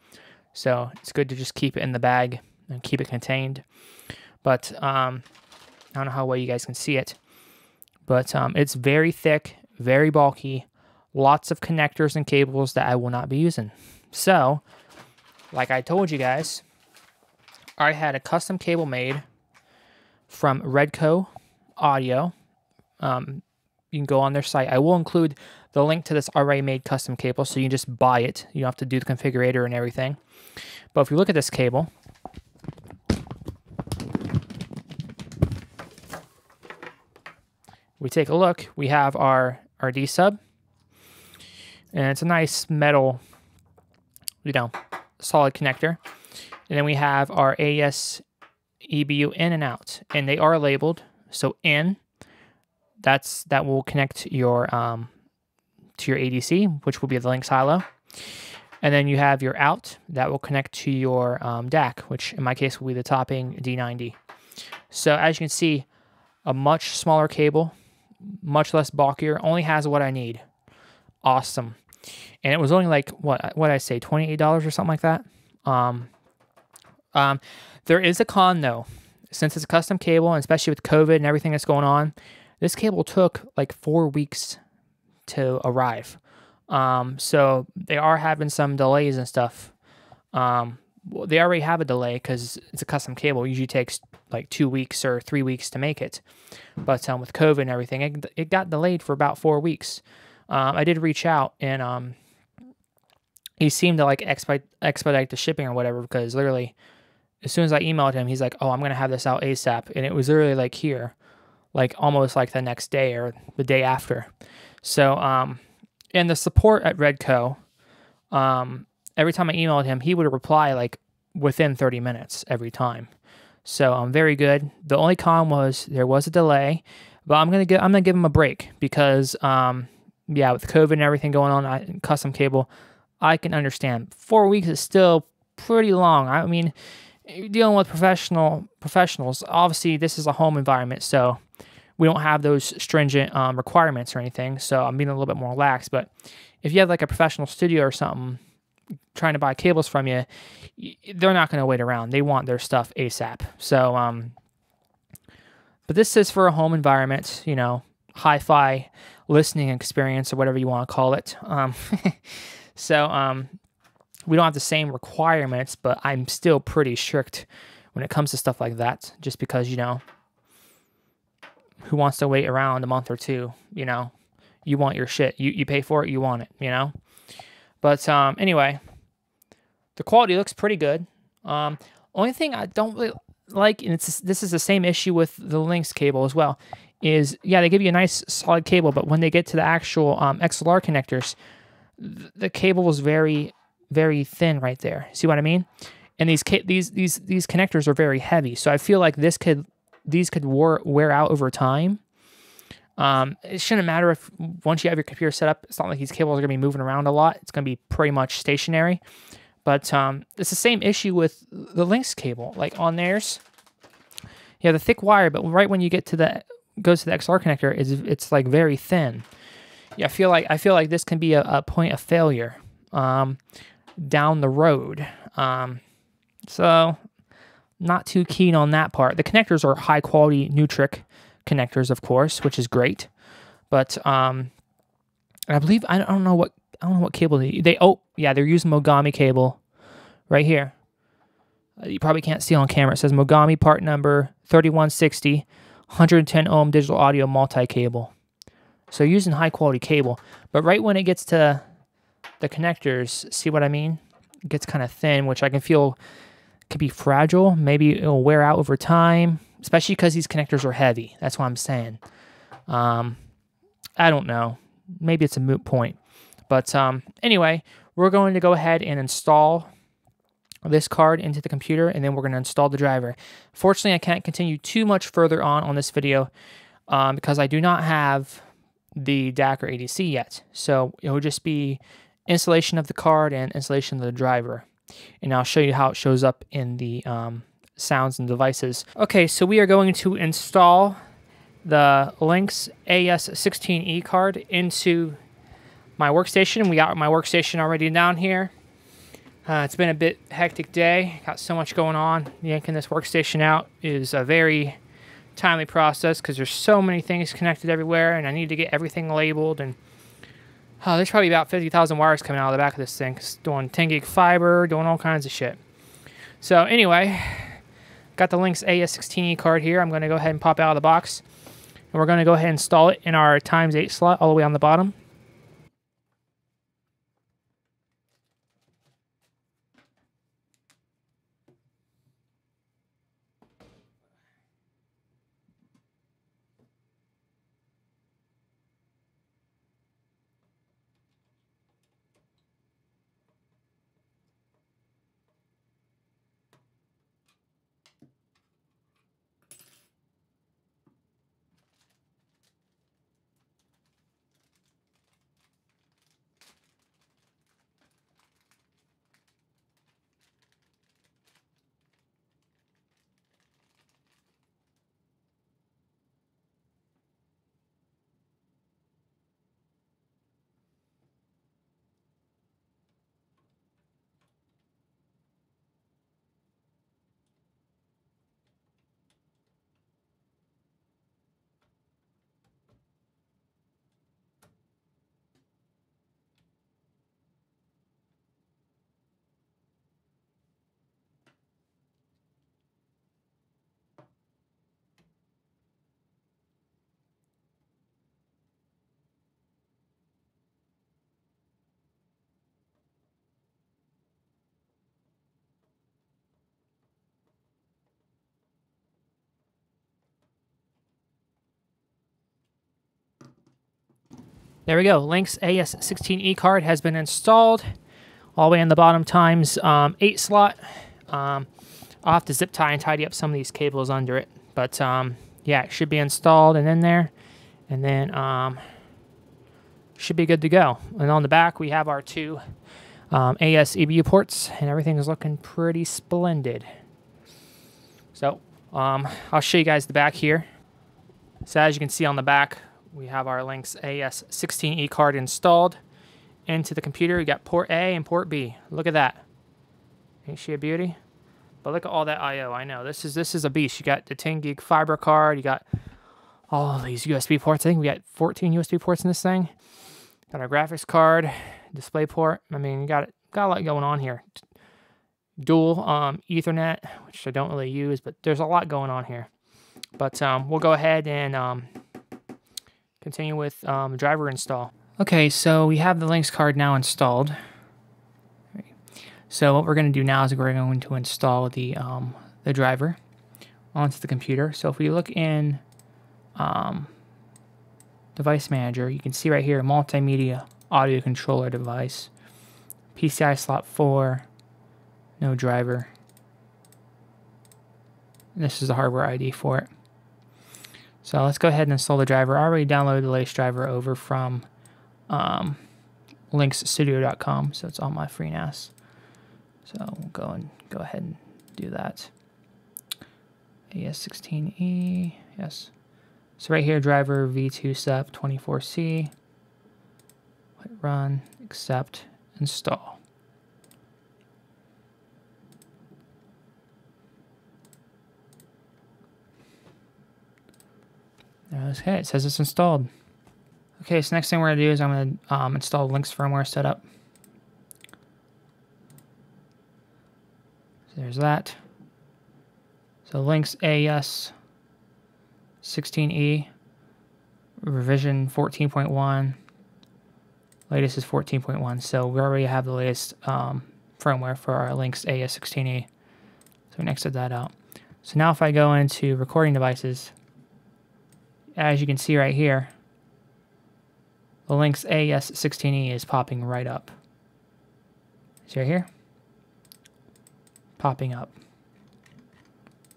so it's good to just keep it in the bag and keep it contained. But um, I don't know how well you guys can see it, but um, it's very thick, very bulky, lots of connectors and cables that I will not be using. So, like I told you guys, I had a custom cable made from Redco audio. Um, you can go on their site. I will include the link to this already made custom cable so you can just buy it. You don't have to do the configurator and everything. But if you look at this cable, we take a look, we have our, our D sub. And it's a nice metal, you know, solid connector. And then we have our AES EBU in and out. And they are labeled so in, that's that will connect your um, to your ADC, which will be the Lynx Hilo. And then you have your out that will connect to your um, DAC, which in my case will be the topping D90. So as you can see, a much smaller cable, much less bulkier, only has what I need. Awesome. And it was only like what what I say, twenty eight dollars or something like that. Um, um, there is a con though since it's a custom cable, and especially with COVID and everything that's going on, this cable took like four weeks to arrive. Um, so they are having some delays and stuff. Um, well, they already have a delay because it's a custom cable. It usually takes like two weeks or three weeks to make it. But um, with COVID and everything, it, it got delayed for about four weeks. Um, I did reach out and um, he seemed to like expedite, expedite the shipping or whatever because literally as soon as I emailed him, he's like, "Oh, I'm gonna have this out ASAP," and it was literally like here, like almost like the next day or the day after. So, um, and the support at Redco, um, every time I emailed him, he would reply like within 30 minutes every time. So I'm um, very good. The only con was there was a delay, but I'm gonna get I'm gonna give him a break because um, yeah, with COVID and everything going on, I, custom cable, I can understand. Four weeks is still pretty long. I mean, dealing with professional professionals. Obviously, this is a home environment, so we don't have those stringent um, requirements or anything. So I'm being a little bit more lax. But if you have like a professional studio or something trying to buy cables from you, they're not going to wait around. They want their stuff ASAP. So, um, but this is for a home environment, you know, hi-fi listening experience or whatever you want to call it. Um, [LAUGHS] so, um, we don't have the same requirements, but I'm still pretty strict when it comes to stuff like that, just because, you know, who wants to wait around a month or two, you know, you want your shit. You, you pay for it, you want it, you know? But um, anyway, the quality looks pretty good. Um, only thing I don't really like, and it's this is the same issue with the Lynx cable as well, is yeah, they give you a nice solid cable, but when they get to the actual um, XLR connectors, the cable is very very thin right there. See what I mean? And these these these these connectors are very heavy, so I feel like this could these could wear wear out over time. Um, it shouldn't matter if once you have your computer set up, it's not like these cables are gonna be moving around a lot. It's gonna be pretty much stationary. But um, it's the same issue with the Lynx cable. Like on theirs, you have the thick wire, but right when you get to the goes to the XLR connector, it's it's like very thin. Yeah, I feel like I feel like this can be a, a point of failure. Um, down the road. Um, so not too keen on that part. The connectors are high quality Neutrik connectors, of course, which is great. But um, I believe I don't know what I don't know what cable they they oh yeah they're using Mogami cable right here. Uh, you probably can't see on camera. It says Mogami part number 3160, 110 ohm digital audio multi cable. So using high quality cable, but right when it gets to the connectors, see what I mean? It gets kind of thin, which I can feel could be fragile. Maybe it'll wear out over time, especially because these connectors are heavy. That's what I'm saying. Um, I don't know. Maybe it's a moot point. But um, anyway, we're going to go ahead and install this card into the computer and then we're going to install the driver. Fortunately, I can't continue too much further on on this video um, because I do not have the DAC or ADC yet. So it will just be installation of the card and installation of the driver. And I'll show you how it shows up in the um, sounds and devices. Okay, so we are going to install the Lynx AES16E card into my workstation. We got my workstation already down here. Uh, it's been a bit hectic day. Got so much going on. Yanking this workstation out is a very timely process because there's so many things connected everywhere and I need to get everything labeled and Oh, there's probably about 50,000 wires coming out of the back of this thing. Doing 10 gig fiber, doing all kinds of shit. So anyway, got the Lynx AES16E card here. I'm going to go ahead and pop out of the box. And we're going to go ahead and install it in our times 8 slot all the way on the bottom. There we go. Lynx AES16E card has been installed all the way in the bottom times um, 8 slot. Um, I'll have to zip tie and tidy up some of these cables under it. But um, yeah, it should be installed and in there. And then um, should be good to go. And on the back, we have our two um, AES EBU ports, and everything is looking pretty splendid. So um, I'll show you guys the back here. So as you can see on the back, we have our Lynx AES16E card installed into the computer. We got port A and port B. Look at that. Ain't she a beauty? But look at all that I/O. I know this is this is a beast. You got the 10 gig fiber card. You got all these USB ports. I think we got 14 USB ports in this thing. Got our graphics card, display port. I mean, you got got a lot going on here. Dual um, Ethernet, which I don't really use, but there's a lot going on here. But um, we'll go ahead and um, continue with um, driver install. Okay, so we have the Lynx card now installed. So what we're going to do now is we're going to install the um, the driver onto the computer. So if we look in um, Device Manager, you can see right here, multimedia audio controller device, PCI slot 4, no driver. This is the hardware ID for it. So let's go ahead and install the driver. I already downloaded the latest driver over from um, lynxstudio.com, so it's on my FreeNAS. So we'll go and go ahead and do that. AS16E, yes. So right here, driver v2 step 24C. Hit run, accept, install. Okay, it says it's installed. Okay, so next thing we're to do is I'm to um, install Lynx firmware setup. So there's that. So Lynx AES 16E, revision 14.1, latest is 14.1. So we already have the latest um, firmware for our Lynx AES 16E. So we exited that out. So now if I go into recording devices, as you can see right here, the Lynx AES16E is popping right up. See right here? Popping up.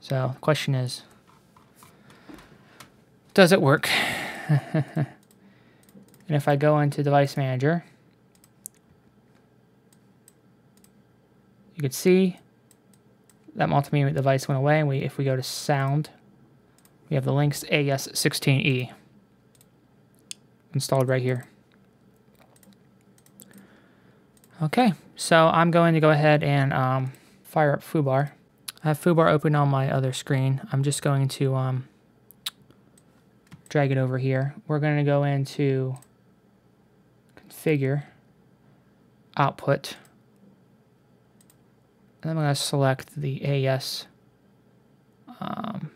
So the question is, does it work? [LAUGHS] and if I go into Device Manager, you can see that multimedia device went away. And we, if we go to Sound, we have the Lynx AES16E installed right here. Okay, so I'm going to go ahead and um, fire up FooBar. I have FooBar open on my other screen. I'm just going to um, drag it over here. We're going to go into configure, output, and I'm going to select the AES um,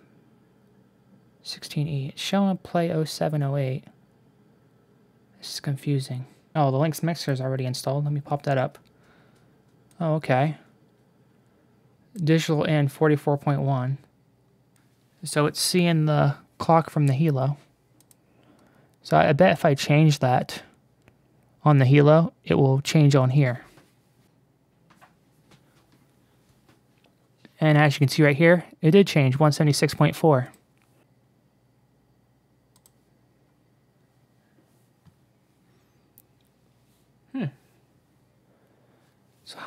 16E. It's showing play 0708. This is confusing. Oh, the Lynx mixer is already installed. Let me pop that up. Oh, okay. Digital in 44.1. So it's seeing the clock from the Hilo. So I bet if I change that on the Hilo, it will change on here. And as you can see right here, it did change 176.4.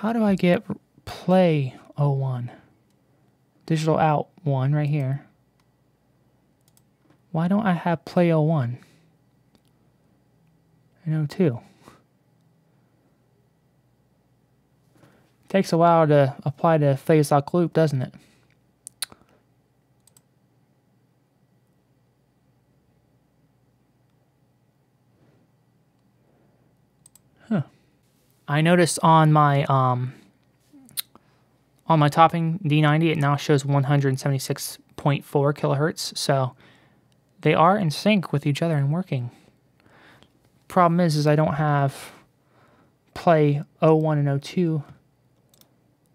how do I get play 01? Digital out 1 right here. Why don't I have play 01? I know too. Takes a while to apply the phase lock loop, doesn't it? Huh. I noticed on my um on my topping D90 it now shows 176.4 kilohertz, so they are in sync with each other and working problem is, is I don't have play 01 and 02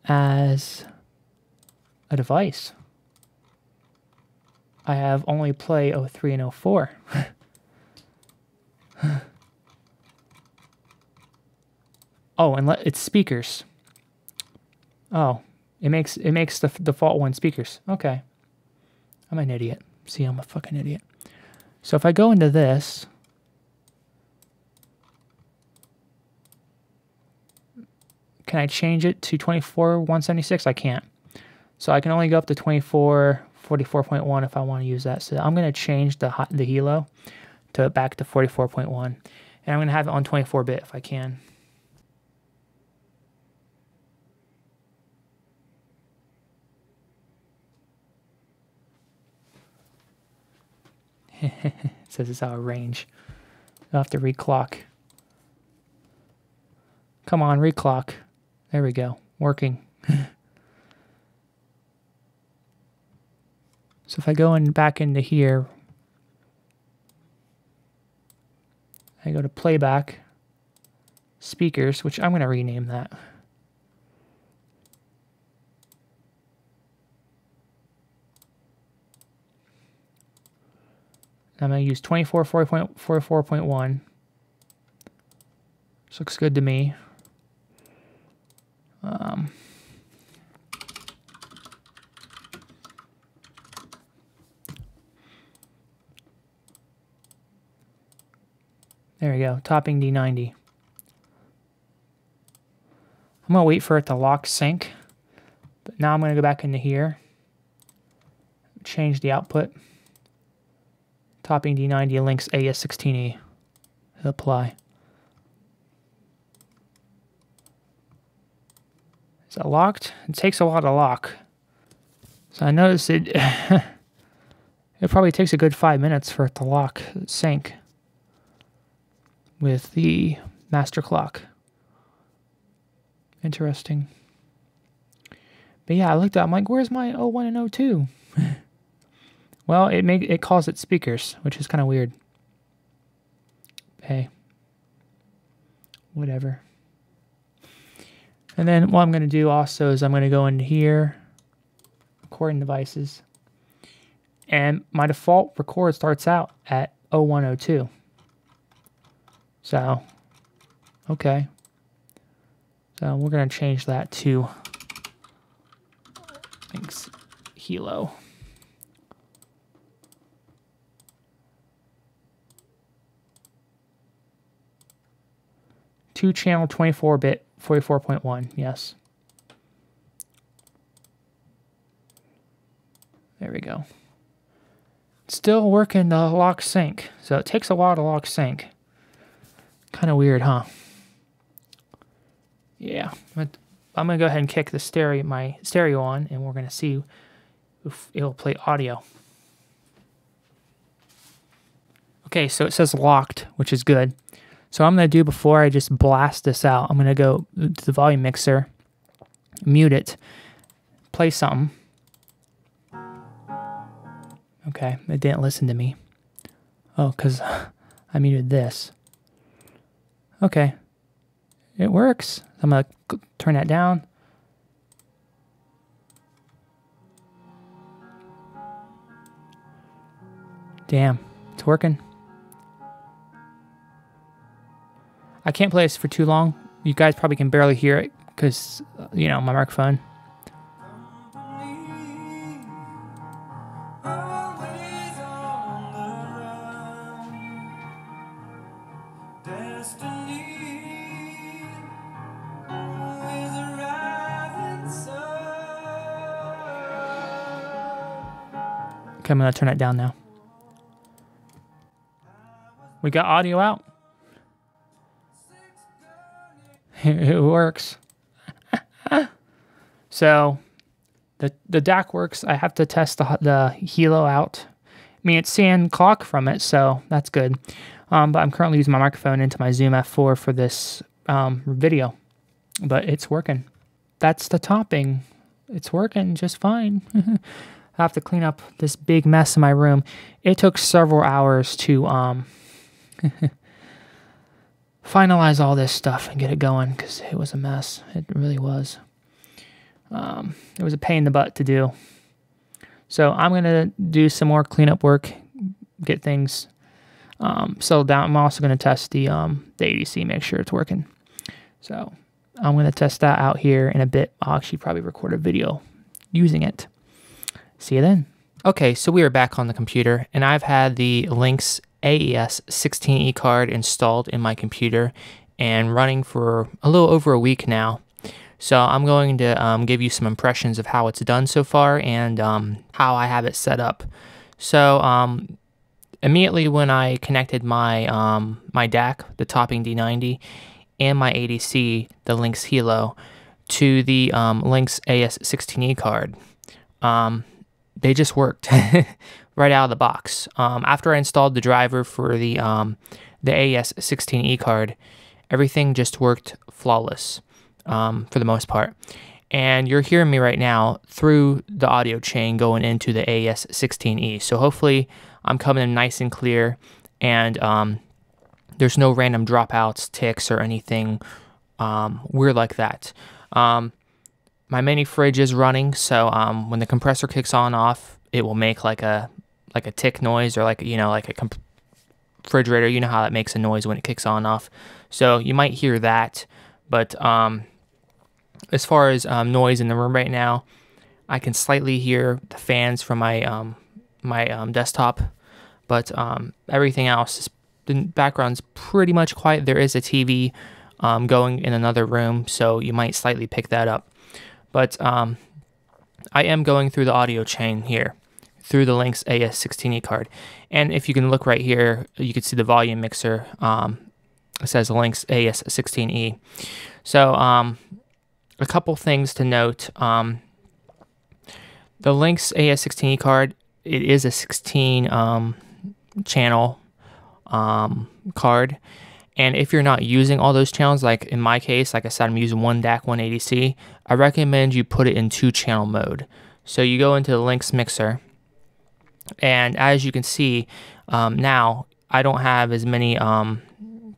as a device. I have only play 03 and 04. [LAUGHS] oh, and let, it's speakers. Oh, It makes it makes the default one speakers. Okay. I'm an idiot. See, I'm a fucking idiot. So if I go into this, can I change it to 24 176? I can't. So I can only go up to 24 44.1 if I want to use that. So I'm going to change the the Hilo to back to 44.1 and I'm going to have it on 24 bit if I can. It [LAUGHS] says it's out of range. I'll have to reclock. Come on, reclock. There we go. Working. [LAUGHS] so if I go in back into here, I go to playback, speakers, which I'm going to rename that. I'm going to use 24.44.1. This looks good to me. Um, there we go, topping D90. I'm going to wait for it to lock sync. But now I'm going to go back into here. Change the output. Topping D90 Lynx AES16E. Apply. Is that locked? It takes a while to lock. So I noticed it [LAUGHS] it probably takes a good five minutes for it to lock sync with the master clock. Interesting. But yeah, I looked at I'm like, where's my 01 and 02? [LAUGHS] well, it make it calls it speakers, which is kind of weird. Hey. Whatever. And then what I'm going to do also is I'm going to go in here, recording devices, and my default record starts out at 0102. So, okay. So we're going to change that to thanks, Hilo. Two channel 24 bit 44.1, yes. There we go. Still working the lock sync, so it takes a while to lock sync. Kind of weird, huh? Yeah, I'm gonna go ahead and kick the stereo, my stereo on, and we're gonna see if it'll play audio. Okay, so it says locked, which is good. So I'm going to do before I just blast this out, I'm going to go to the volume mixer, mute it, play something. Okay, it didn't listen to me. Oh, because [LAUGHS] I muted this. Okay, it works. I'm going to turn that down. Damn, it's working. I can't play this for too long. You guys probably can barely hear it because, you know, my microphone. Okay, I'm to turn it down now. We got audio out. [LAUGHS] it works. [LAUGHS] so the the DAC works. I have to test the the Hilo out. I mean, it's seeing clock from it, so that's good. Um, but I'm currently using my microphone into my Zoom F4 for this um, video, but it's working. That's the topping. It's working just fine. [LAUGHS] I have to clean up this big mess in my room. It took several hours to um, finalize all this stuff and get it going because it was a mess. It really was. Um, it was a pain in the butt to do. So I'm going to do some more cleanup work, get things um, settled down. I'm also going to test the, um, the ADC, make sure it's working. So I'm going to test that out here in a bit. I'll actually probably record a video using it. See you then. Okay, so we are back on the computer, and I've had the Lynx AES 16E card installed in my computer and running for a little over a week now. So I'm going to um, give you some impressions of how it's done so far and um, how I have it set up. So um, immediately when I connected my um, my DAC, the Topping D90, and my ADC, the Lynx Hilo, to the um, Lynx AES16E card, um, they just worked [LAUGHS] right out of the box. after I installed the driver for the the AES16E card, everything just worked flawless um, for the most part. And you're hearing me right now through the audio chain going into the AES16E. So hopefully I'm coming in nice and clear and um, there's no random dropouts, ticks, or anything um, weird like that. Um, my mini fridge is running, so um, when the compressor kicks on off, it will make like a like a tick noise or like you know like a comp- refrigerator. You know how that makes a noise when it kicks on off. So you might hear that, but um, as far as um, noise in the room right now, I can slightly hear the fans from my um, my um, desktop, but um, everything else, is, the background's pretty much quiet. There is a TV um, going in another room, so you might slightly pick that up. But um, I am going through the audio chain here through the Lynx AES16E card. And if you can look right here, you can see the volume mixer. Um, it says Lynx AES16E. So um, a couple things to note. Um, the Lynx AES16E card, it is a 16 um, channel um, card. And if you're not using all those channels, like in my case, like I said, I'm using one DAC, one ADC, I recommend you put it in two channel mode. So you go into the Lynx mixer, and as you can see um, now, I don't have as many um,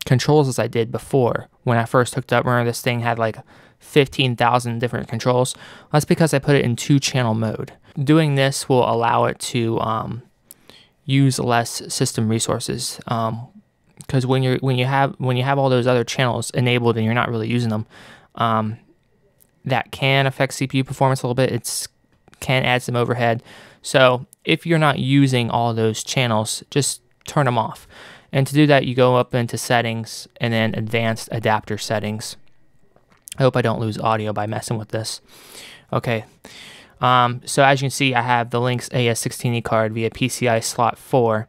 controls as I did before. When I first hooked up, remember this thing had like 15,000 different controls. That's because I put it in two channel mode. Doing this will allow it to um, use less system resources. Because um, when you're when you have when you have all those other channels enabled and you're not really using them, um, that can affect CPU performance a little bit. It's can add some overhead. So if you're not using all those channels, just turn them off. And to do that, you go up into settings and then advanced adapter settings. I hope I don't lose audio by messing with this. Okay. Um, so as you can see, I have the Lynx AES16E card via PCI slot 4,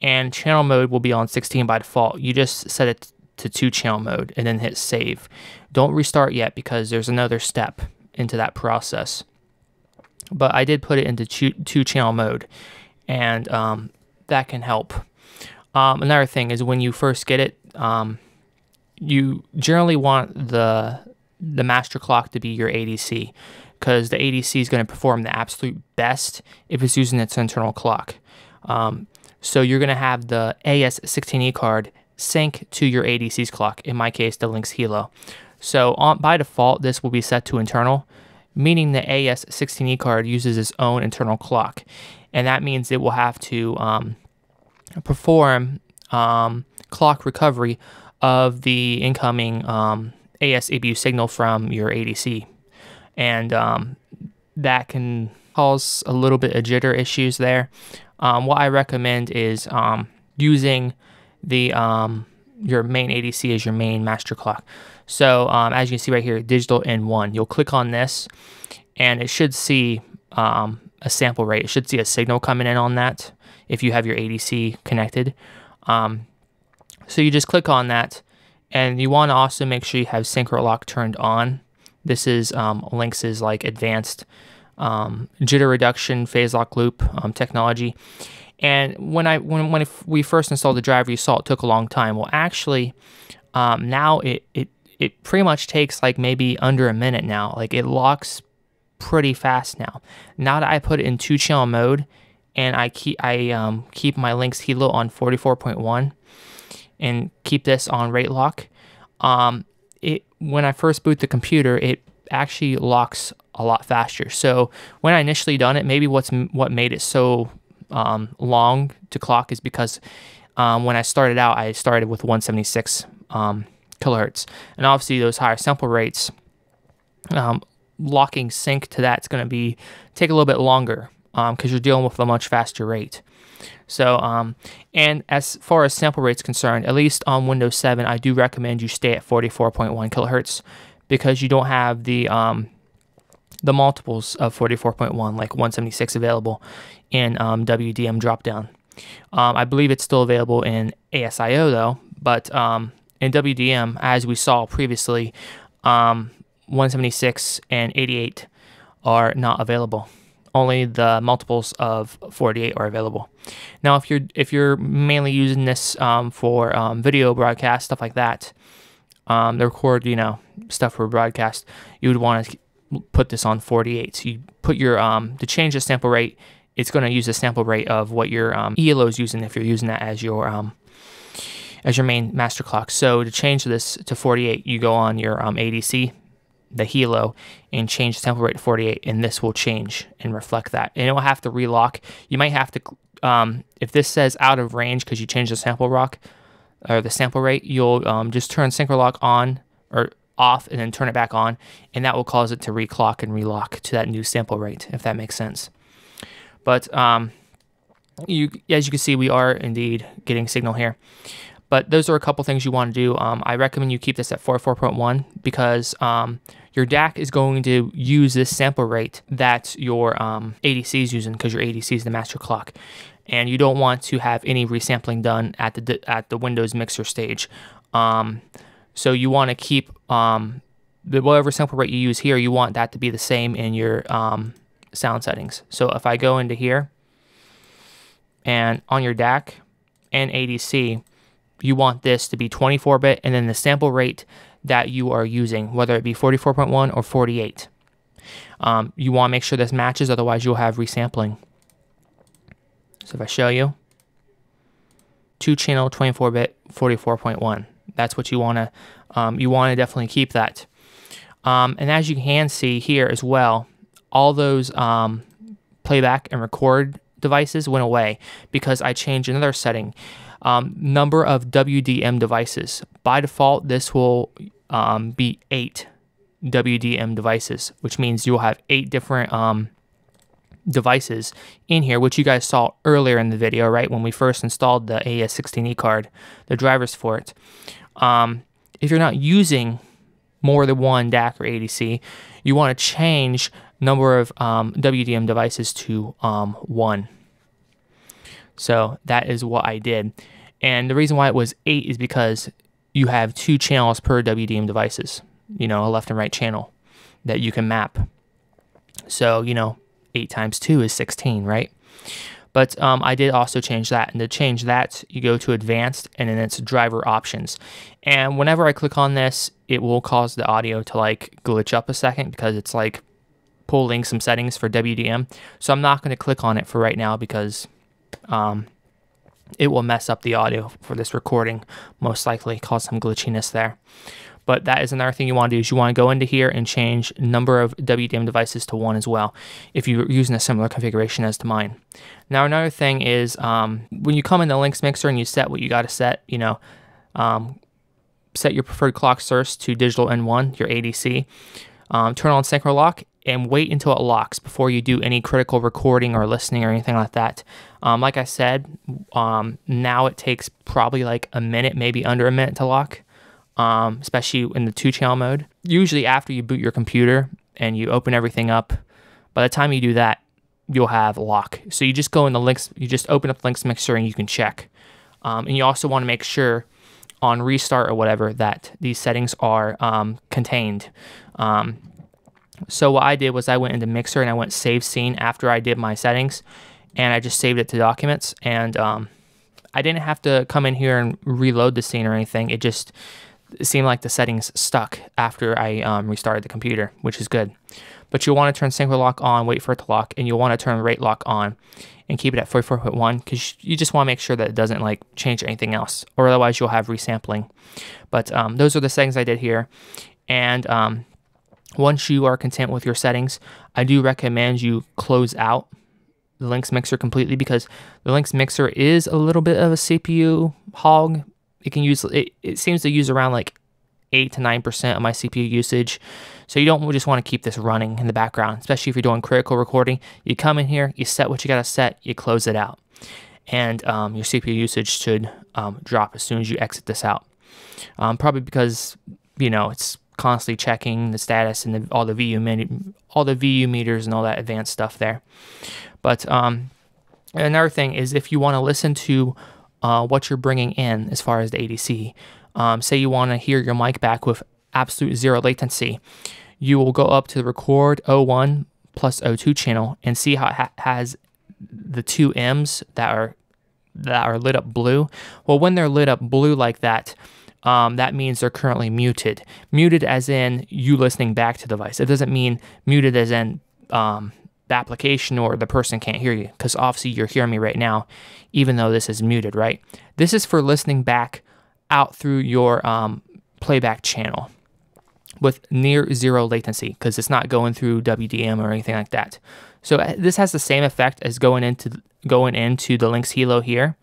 and channel mode will be on 16 by default. You just set it to two channel mode and then hit save. Don't restart yet because there's another step into that process. But I did put it into two, two channel mode, and um, that can help. Um, another thing is when you first get it, um, you generally want the the master clock to be your ADC because the ADC is going to perform the absolute best if it's using its internal clock. Um, so you're going to have the AES16E card sync to your ADC's clock, in my case, the Lynx Hilo. So on, by default, this will be set to internal, meaning the AES16E card uses its own internal clock. And that means it will have to um, perform um, clock recovery of the incoming um, AES signal from your ADC. And um, that can cause a little bit of jitter issues there. Um, what I recommend is um, using the your main ADC as your main master clock. So um, as you can see right here, digital N1, you'll click on this and it should see um, a sample rate. It should see a signal coming in on that if you have your ADC connected. Um, so you just click on that and you want to also make sure you have SynchroLock turned on. This is um, Lynx's like advanced um, jitter reduction phase lock loop um, technology. And when I when when we first installed the driver, you saw it took a long time. Well, actually, um, now it it it pretty much takes like maybe under a minute now. Like it locks pretty fast now. Now that I put it in two channel mode, and I keep I um, keep my Lynx Hilo on 44.1 and keep this on rate lock. Um, it when I first boot the computer, it actually locks a lot faster. So when I initially done it, maybe what's what made it so um, long to clock is because um, when I started out, I started with 176 um, kilohertz. And obviously, those higher sample rates, um, locking sync to that's going to be take a little bit longer because um, you're dealing with a much faster rate. So, um, and as far as sample rates concerned, at least on Windows 7, I do recommend you stay at 44.1 kilohertz because you don't have the um, the multiples of 44.1 like 176 available in um, WDM dropdown. Um, I believe it's still available in ASIO though, but um, in WDM, as we saw previously, um, 176 and 88 are not available. Only the multiples of 48 are available. Now, if you're if you're mainly using this um, for um, video broadcast stuff like that, um, the record you know stuff for broadcast, you would want to put this on 48. So you put your um, to change the sample rate, it's going to use the sample rate of what your um, Hilo is using if you're using that as your um, as your main master clock. So to change this to 48, you go on your um, ADC, the Hilo, and change the sample rate to 48, and this will change and reflect that. And it will have to relock. You might have to, um, if this says out of range because you changed the sample rock or the sample rate, you'll um, just turn SynchroLock on or off and then turn it back on, and that will cause it to reclock and relock to that new sample rate, if that makes sense. But um, you, as you can see, we are indeed getting signal here. But those are a couple things you want to do. Um, I recommend you keep this at 44.1 because um, your DAC is going to use this sample rate that your um, ADC is using because your ADC is the master clock. And you don't want to have any resampling done at the at the Windows mixer stage. Um, so you want to keep um, the whatever sample rate you use here, you want that to be the same in your um, sound settings. So if I go into here and on your DAC and ADC, you want this to be 24 bit and then the sample rate that you are using, whether it be 44.1 or 48. Um, you want to make sure this matches, otherwise you'll have resampling. So if I show you, two channel 24 bit 44.1, that's what you want to, um, you want to definitely keep that. Um, and as you can see here as well, all those um, playback and record devices went away because I changed another setting um, number of WDM devices. By default, this will um, be eight WDM devices, which means you'll have eight different um, devices in here, which you guys saw earlier in the video, right? When we first installed the AES16E card, the drivers for it. Um, if you're not using more than one DAC or ADC, you want to change number of um, WDM devices to um, one. So that is what I did. And the reason why it was eight is because you have two channels per WDM devices, you know, a left and right channel that you can map. So, you know, eight times two is 16, right? But um, I did also change that. And to change that, you go to advanced and then it's driver options. And whenever I click on this, it will cause the audio to like glitch up a second because it's like pulling some settings for WDM. So I'm not going to click on it for right now because um, it will mess up the audio for this recording, most likely cause some glitchiness there. But that is another thing you want to do is you want to go into here and change number of WDM devices to one as well, if you're using a similar configuration as to mine. Now another thing is um, when you come in the Lynx Mixer and you set what you got to set, you know, um, set your preferred clock source to digital N1, your ADC, um, turn on SynchroLock and wait until it locks before you do any critical recording or listening or anything like that. Um, like I said, um, now it takes probably like a minute, maybe under a minute to lock, um, especially in the two channel mode. Usually, after you boot your computer and you open everything up, by the time you do that, you'll have lock. So you just go in the Lynx, you just open up Lynx Mixer and you can check. Um, and you also want to make sure on restart or whatever that these settings are um, contained. So what I did was I went into Mixer and I went Save Scene after I did my settings, and I just saved it to Documents. And um, I didn't have to come in here and reload the scene or anything. It just it seemed like the settings stuck after I um, restarted the computer, which is good. But you'll want to turn SynchroLock on, wait for it to lock, and you'll want to turn Rate Lock on and keep it at 44.1 because you just want to make sure that it doesn't like change anything else, or otherwise you'll have resampling. But um, those are the settings I did here. And um, once you are content with your settings, I do recommend you close out the Lynx Mixer completely because the Lynx Mixer is a little bit of a CPU hog. It can use it, it seems to use around like 8 to 9% of my CPU usage. So you don't just want to keep this running in the background, especially if you're doing critical recording. You come in here, you set what you got to set, you close it out. And um, your CPU usage should um, drop as soon as you exit this out. Um, probably because, you know, it's constantly checking the status and the, all the VU all the VU meters and all that advanced stuff there. But um, another thing is if you want to listen to uh, what you're bringing in as far as the ADC, um, say you want to hear your mic back with absolute zero latency, you will go up to the record O1 plus O2 channel and see how it ha has the two M's that are that are lit up blue. Well, when they're lit up blue like that, um, that means they're currently muted. Muted as in you listening back to the device. It doesn't mean muted as in um, the application or the person can't hear you because obviously you're hearing me right now, even though this is muted, right? This is for listening back out through your um, playback channel with near zero latency because it's not going through WDM or anything like that. So uh, this has the same effect as going into going into the Lynx Hilo here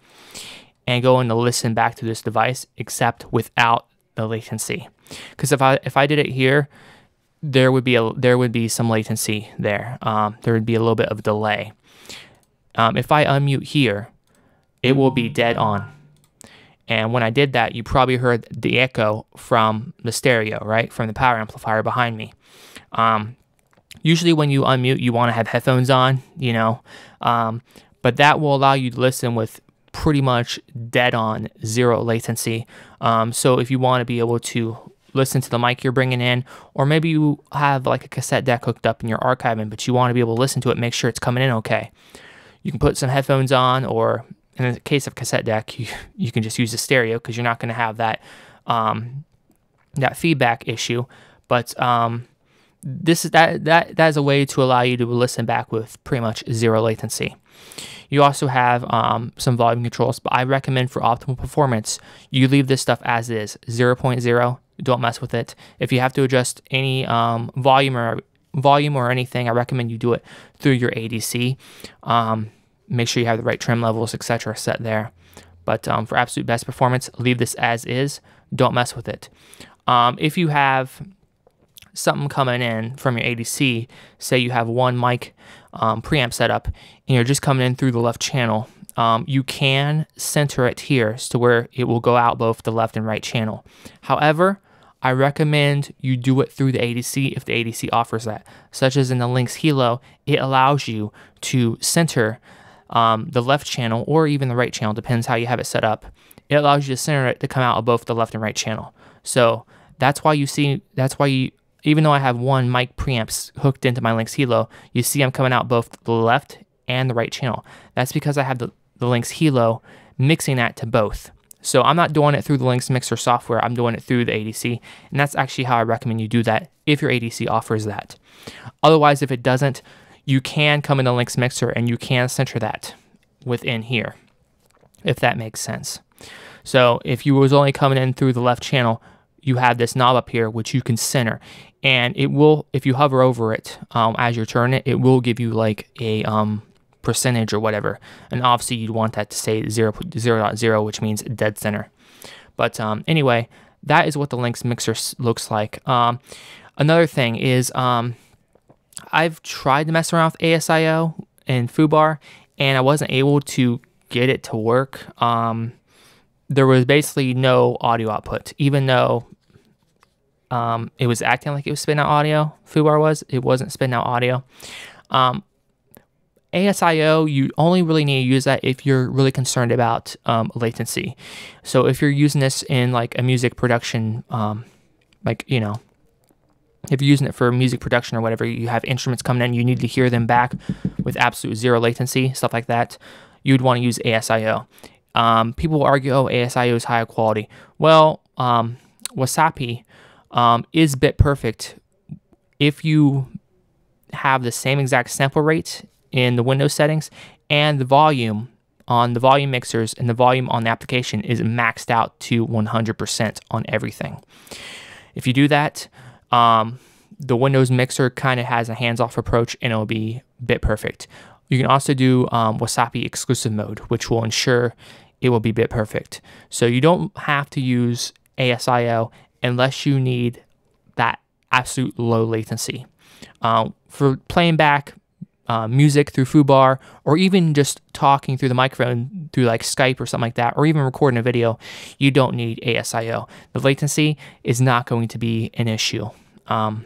and going to listen back to this device, except without the latency. Because if I if I did it here, there would be a there would be some latency there. Um, there would be a little bit of delay. Um, if I unmute here, it will be dead on. And when I did that, you probably heard the echo from the stereo, right? From the power amplifier behind me. Um, usually when you unmute, you want to have headphones on, you know, um, but that will allow you to listen with pretty much dead on zero latency. Um, so if you want to be able to listen to the mic you're bringing in, or maybe you have like a cassette deck hooked up in your archiving, but you want to be able to listen to it, make sure it's coming in okay. You can put some headphones on, or in the case of cassette deck, you, you can just use the stereo because you're not going to have that um, that feedback issue. But um, this is that that that is a way to allow you to listen back with pretty much zero latency. You also have um, some volume controls, but I recommend for optimal performance, you leave this stuff as is, 0.0. Don't mess with it. If you have to adjust any um, volume or volume or anything, I recommend you do it through your ADC. Um, make sure you have the right trim levels, etc., set there. But um, for absolute best performance, leave this as is. Don't mess with it. Um, if you have something coming in from your ADC, say you have one mic um, preamp setup and you're just coming in through the left channel, um, you can center it here to where it will go out both the left and right channel. However, I recommend you do it through the ADC if the ADC offers that. Such as in the Lynx Hilo, it allows you to center um, the left channel or even the right channel, depends how you have it set up. It allows you to center it to come out of both the left and right channel. So that's why you see, that's why you, even though I have one mic preamps hooked into my Lynx Hilo, you see I'm coming out both the left and the right channel. That's because I have the, the Lynx Hilo mixing that to both. So I'm not doing it through the Lynx Mixer software, I'm doing it through the ADC. And that's actually how I recommend you do that if your ADC offers that. Otherwise, if it doesn't, you can come in the Lynx Mixer and you can center that within here, if that makes sense. So if you was only coming in through the left channel, you have this knob up here which you can center and it will if you hover over it um, as you're turning it it will give you like a um, percentage or whatever. And obviously you'd want that to say 0, 0, 0.0 which means dead center. But um, anyway that is what the Lynx mixer looks like. Um, another thing is um, I've tried to mess around with ASIO and FooBar and I wasn't able to get it to work. Um, there was basically no audio output, even though um, it was acting like it was spitting out audio. FooBar was. It wasn't spitting out audio. Um, ASIO, you only really need to use that if you're really concerned about um, latency. So if you're using this in like a music production, um, like, you know, if you're using it for music production or whatever, you have instruments coming in, you need to hear them back with absolute zero latency, stuff like that, you'd want to use ASIO. Um, people will argue, oh, ASIO is higher quality. Well, um, Wasapi um, is bit perfect if you have the same exact sample rate in the Windows settings and the volume on the volume mixers and the volume on the application is maxed out to 100% on everything. If you do that, um, the Windows mixer kind of has a hands-off approach and it'll be bit perfect. You can also do um, Wasapi exclusive mode, which will ensure it will be bit perfect. So you don't have to use ASIO unless you need that absolute low latency. Uh, for playing back uh, music through FooBar, or even just talking through the microphone through like Skype or something like that, or even recording a video, you don't need ASIO. The latency is not going to be an issue. Um,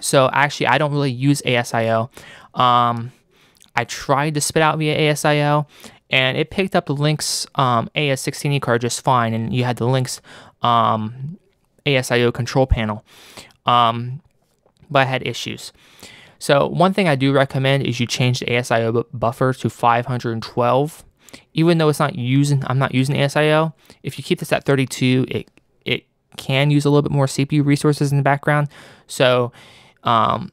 so actually, I don't really use ASIO. Um, I tried to spit out via ASIO, and it picked up the Lynx um, AES16E card just fine, and you had the Lynx um, ASIO control panel, um, but I had issues. So one thing I do recommend is you change the ASIO buffer to 512. Even though it's not using, I'm not using ASIO. If you keep this at 32, it it can use a little bit more CPU resources in the background. So um,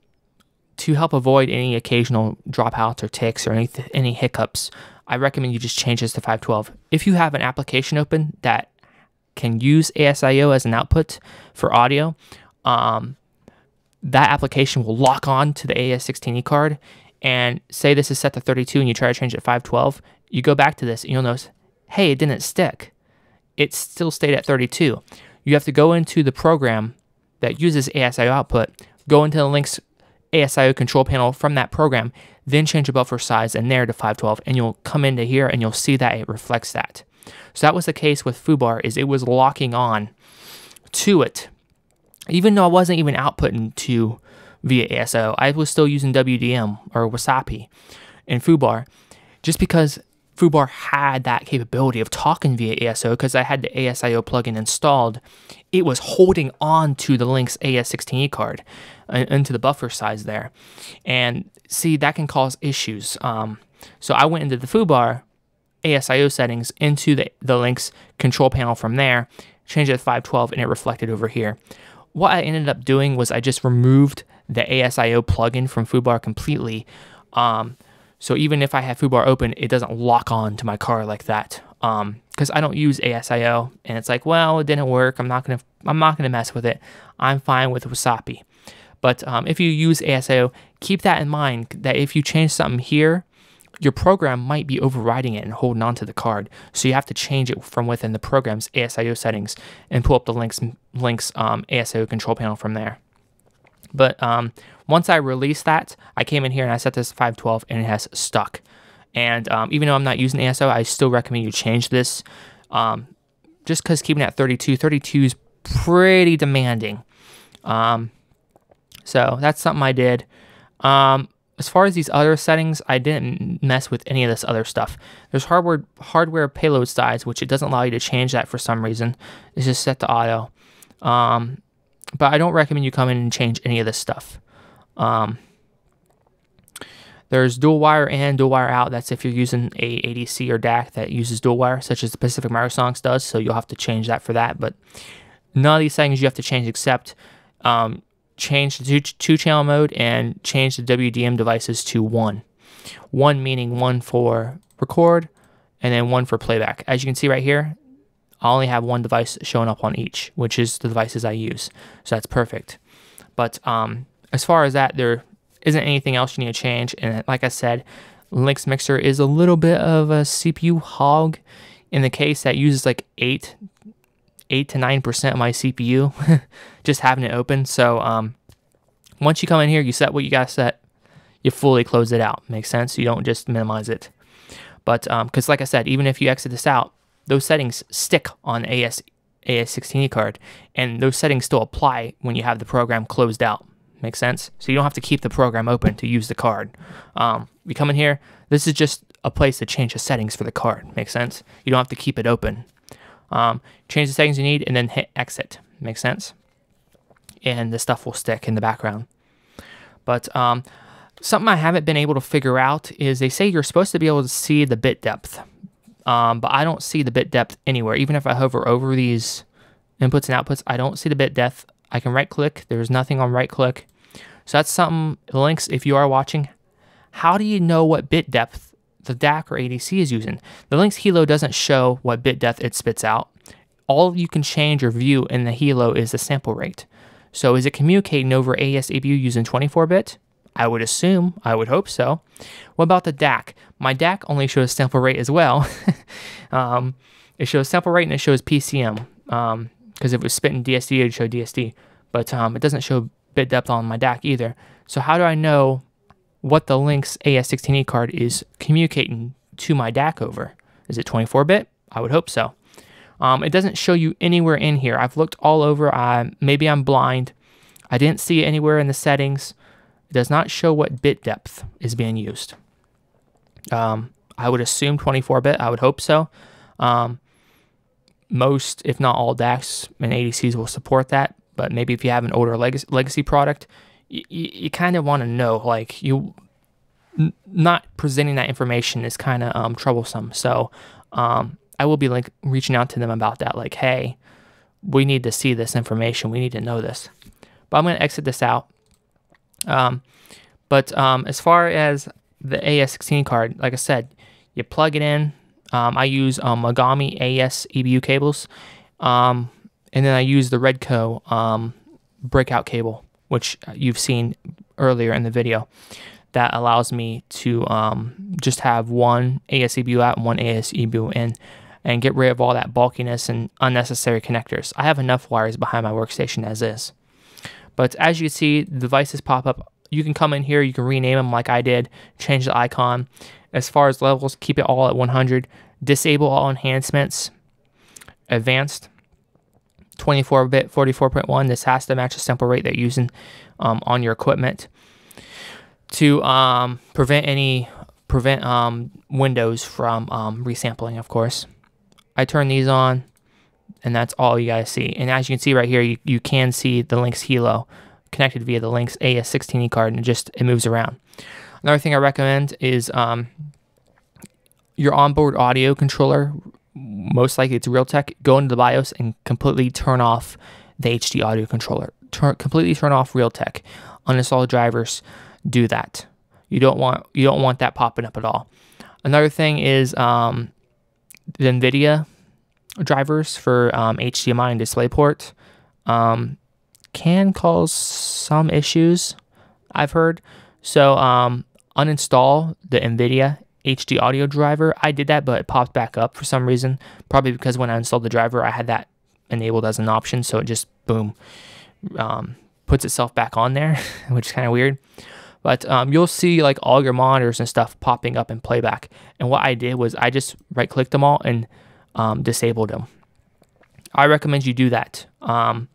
to help avoid any occasional dropouts or ticks or any any hiccups, I recommend you just change this to 512. If you have an application open that can use ASIO as an output for audio, um, that application will lock on to the AES16E card. And say this is set to 32 and you try to change it to 512, you go back to this and you'll notice, hey, it didn't stick. It still stayed at 32. You have to go into the program that uses ASIO output, go into the Lynx ASIO control panel from that program, then change the buffer size and there to 512, and you'll come into here and you'll see that it reflects that. So that was the case with FooBar, is it was locking on to it even though I wasn't even outputting to via ASIO, I was still using WDM or Wasapi and FooBar just because FooBar had that capability of talking via ASIO because I had the ASIO plugin installed. It was holding on to the Lynx AES16E card uh, into the buffer size there. And see, that can cause issues. Um, so I went into the FooBar ASIO settings into the, the Lynx control panel from there, changed it to 512, and it reflected over here what I ended up doing was I just removed the ASIO plugin from FooBar completely. Um, so even if I have FooBar open, it doesn't lock on to my car like that. Um, because I don't use ASIO, and it's like, well, it didn't work. I'm not gonna, I'm not gonna mess with it. I'm fine with Wasapi. But um, if you use ASIO, keep that in mind that if you change something here, your program might be overriding it and holding on to the card. So you have to change it from within the program's ASIO settings and pull up the links, Lynx um, ASIO control panel from there. But um, once I released that, I came in here and I set this to 512 and it has stuck. And um, even though I'm not using ASIO, I still recommend you change this. Um, just because keeping it at 32, 32 is pretty demanding. Um, so that's something I did. Um, as far as these other settings, I didn't mess with any of this other stuff. There's hardware hardware payload size, which it doesn't allow you to change that for some reason. It's just set to auto. Um, but I don't recommend you come in and change any of this stuff. Um, there's dual wire in, dual wire out. That's if you're using a ADC or DAC that uses dual wire, such as the Pacific Microsonics does. So you'll have to change that for that. But none of these settings you have to change except um, change the two, channel mode and change the WDM devices to one. One meaning one for record and then one for playback. As you can see right here, I only have one device showing up on each, which is the devices I use. So that's perfect. But um, as far as that, there isn't anything else you need to change. And like I said, Lynx Mixer is a little bit of a CPU hog in the case that uses like 8 8 to 9% of my CPU [LAUGHS] just having it open. So um, once you come in here, you set what you got to set, you fully close it out. Makes sense? You don't just minimize it. But because um, like I said, even if you exit this out, those settings stick on AS AES16E card, and those settings still apply when you have the program closed out. Makes sense? So you don't have to keep the program open to use the card. Um, you come in here, this is just a place to change the settings for the card. Makes sense? You don't have to keep it open. Um, change the settings you need and then hit exit. Makes sense? And the stuff will stick in the background. But um, something I haven't been able to figure out is they say you're supposed to be able to see the bit depth. Um, but I don't see the bit depth anywhere. Even if I hover over these inputs and outputs, I don't see the bit depth. I can right click. There's nothing on right click. So that's something, Lynx, if you are watching, how do you know what bit depth the DAC or ADC is using. The Lynx Hilo doesn't show what bit depth it spits out. All you can change or view in the Hilo is the sample rate. So is it communicating over AES-EBU using 24-bit? I would assume, I would hope so. What about the DAC? My DAC only shows sample rate as well. [LAUGHS] um, it shows sample rate and it shows PCM. Um, because if it was spitting DSD, it'd show DSD. But um, it doesn't show bit depth on my DAC either. So how do I know what the Lynx AES16E card is communicating to my DAC over? Is it 24-bit? I would hope so. Um, it doesn't show you anywhere in here. I've looked all over. I, maybe I'm blind. I didn't see it anywhere in the settings. It does not show what bit depth is being used. Um, I would assume 24-bit. I would hope so. Um, most, if not all DACs and ADCs will support that. But maybe if you have an older legacy, legacy product, you, kind of want to know, like you not presenting that information is kind of um, troublesome. So um, I will be like reaching out to them about that. Like, hey, we need to see this information. We need to know this. But I'm going to exit this out. Um, but um, as far as the AES16 card, like I said, you plug it in. Um, I use um, Mogami AES EBU cables, um, and then I use the Redco um, breakout cable, which you've seen earlier in the video. That allows me to um, just have one AES EBU out and one AES EBU in, and get rid of all that bulkiness and unnecessary connectors. I have enough wires behind my workstation as is. But as you see, the devices pop up. You can come in here, you can rename them like I did, change the icon. As far as levels, keep it all at 100. Disable all enhancements. Advanced, 24-bit 44.1. This has to match the sample rate that you're using um, on your equipment to um, prevent any prevent um, Windows from um, resampling, of course. I turn these on, and that's all you guys see. And as you can see right here, you, you can see the Lynx Hilo connected via the Lynx AES16E card, and it just it moves around. Another thing I recommend is um, your onboard audio controller. Most likely it's Realtek. Go into the BIOS and completely turn off the HD audio controller. Turn completely turn off Realtek. Uninstall drivers. Do that. You don't want you don't want that popping up at all. Another thing is um, the NVIDIA drivers for um, HDMI and DisplayPort um, can cause some issues, I've heard. So um, uninstall the NVIDIA HD audio driver. I did that, but it popped back up for some reason. Probably because when I installed the driver, I had that enabled as an option. So it just, boom, um, puts itself back on there, [LAUGHS] which is kind of weird. But um, you'll see like all your monitors and stuff popping up in playback. And what I did was I just right clicked them all and um, disabled them. I recommend you do that. Um,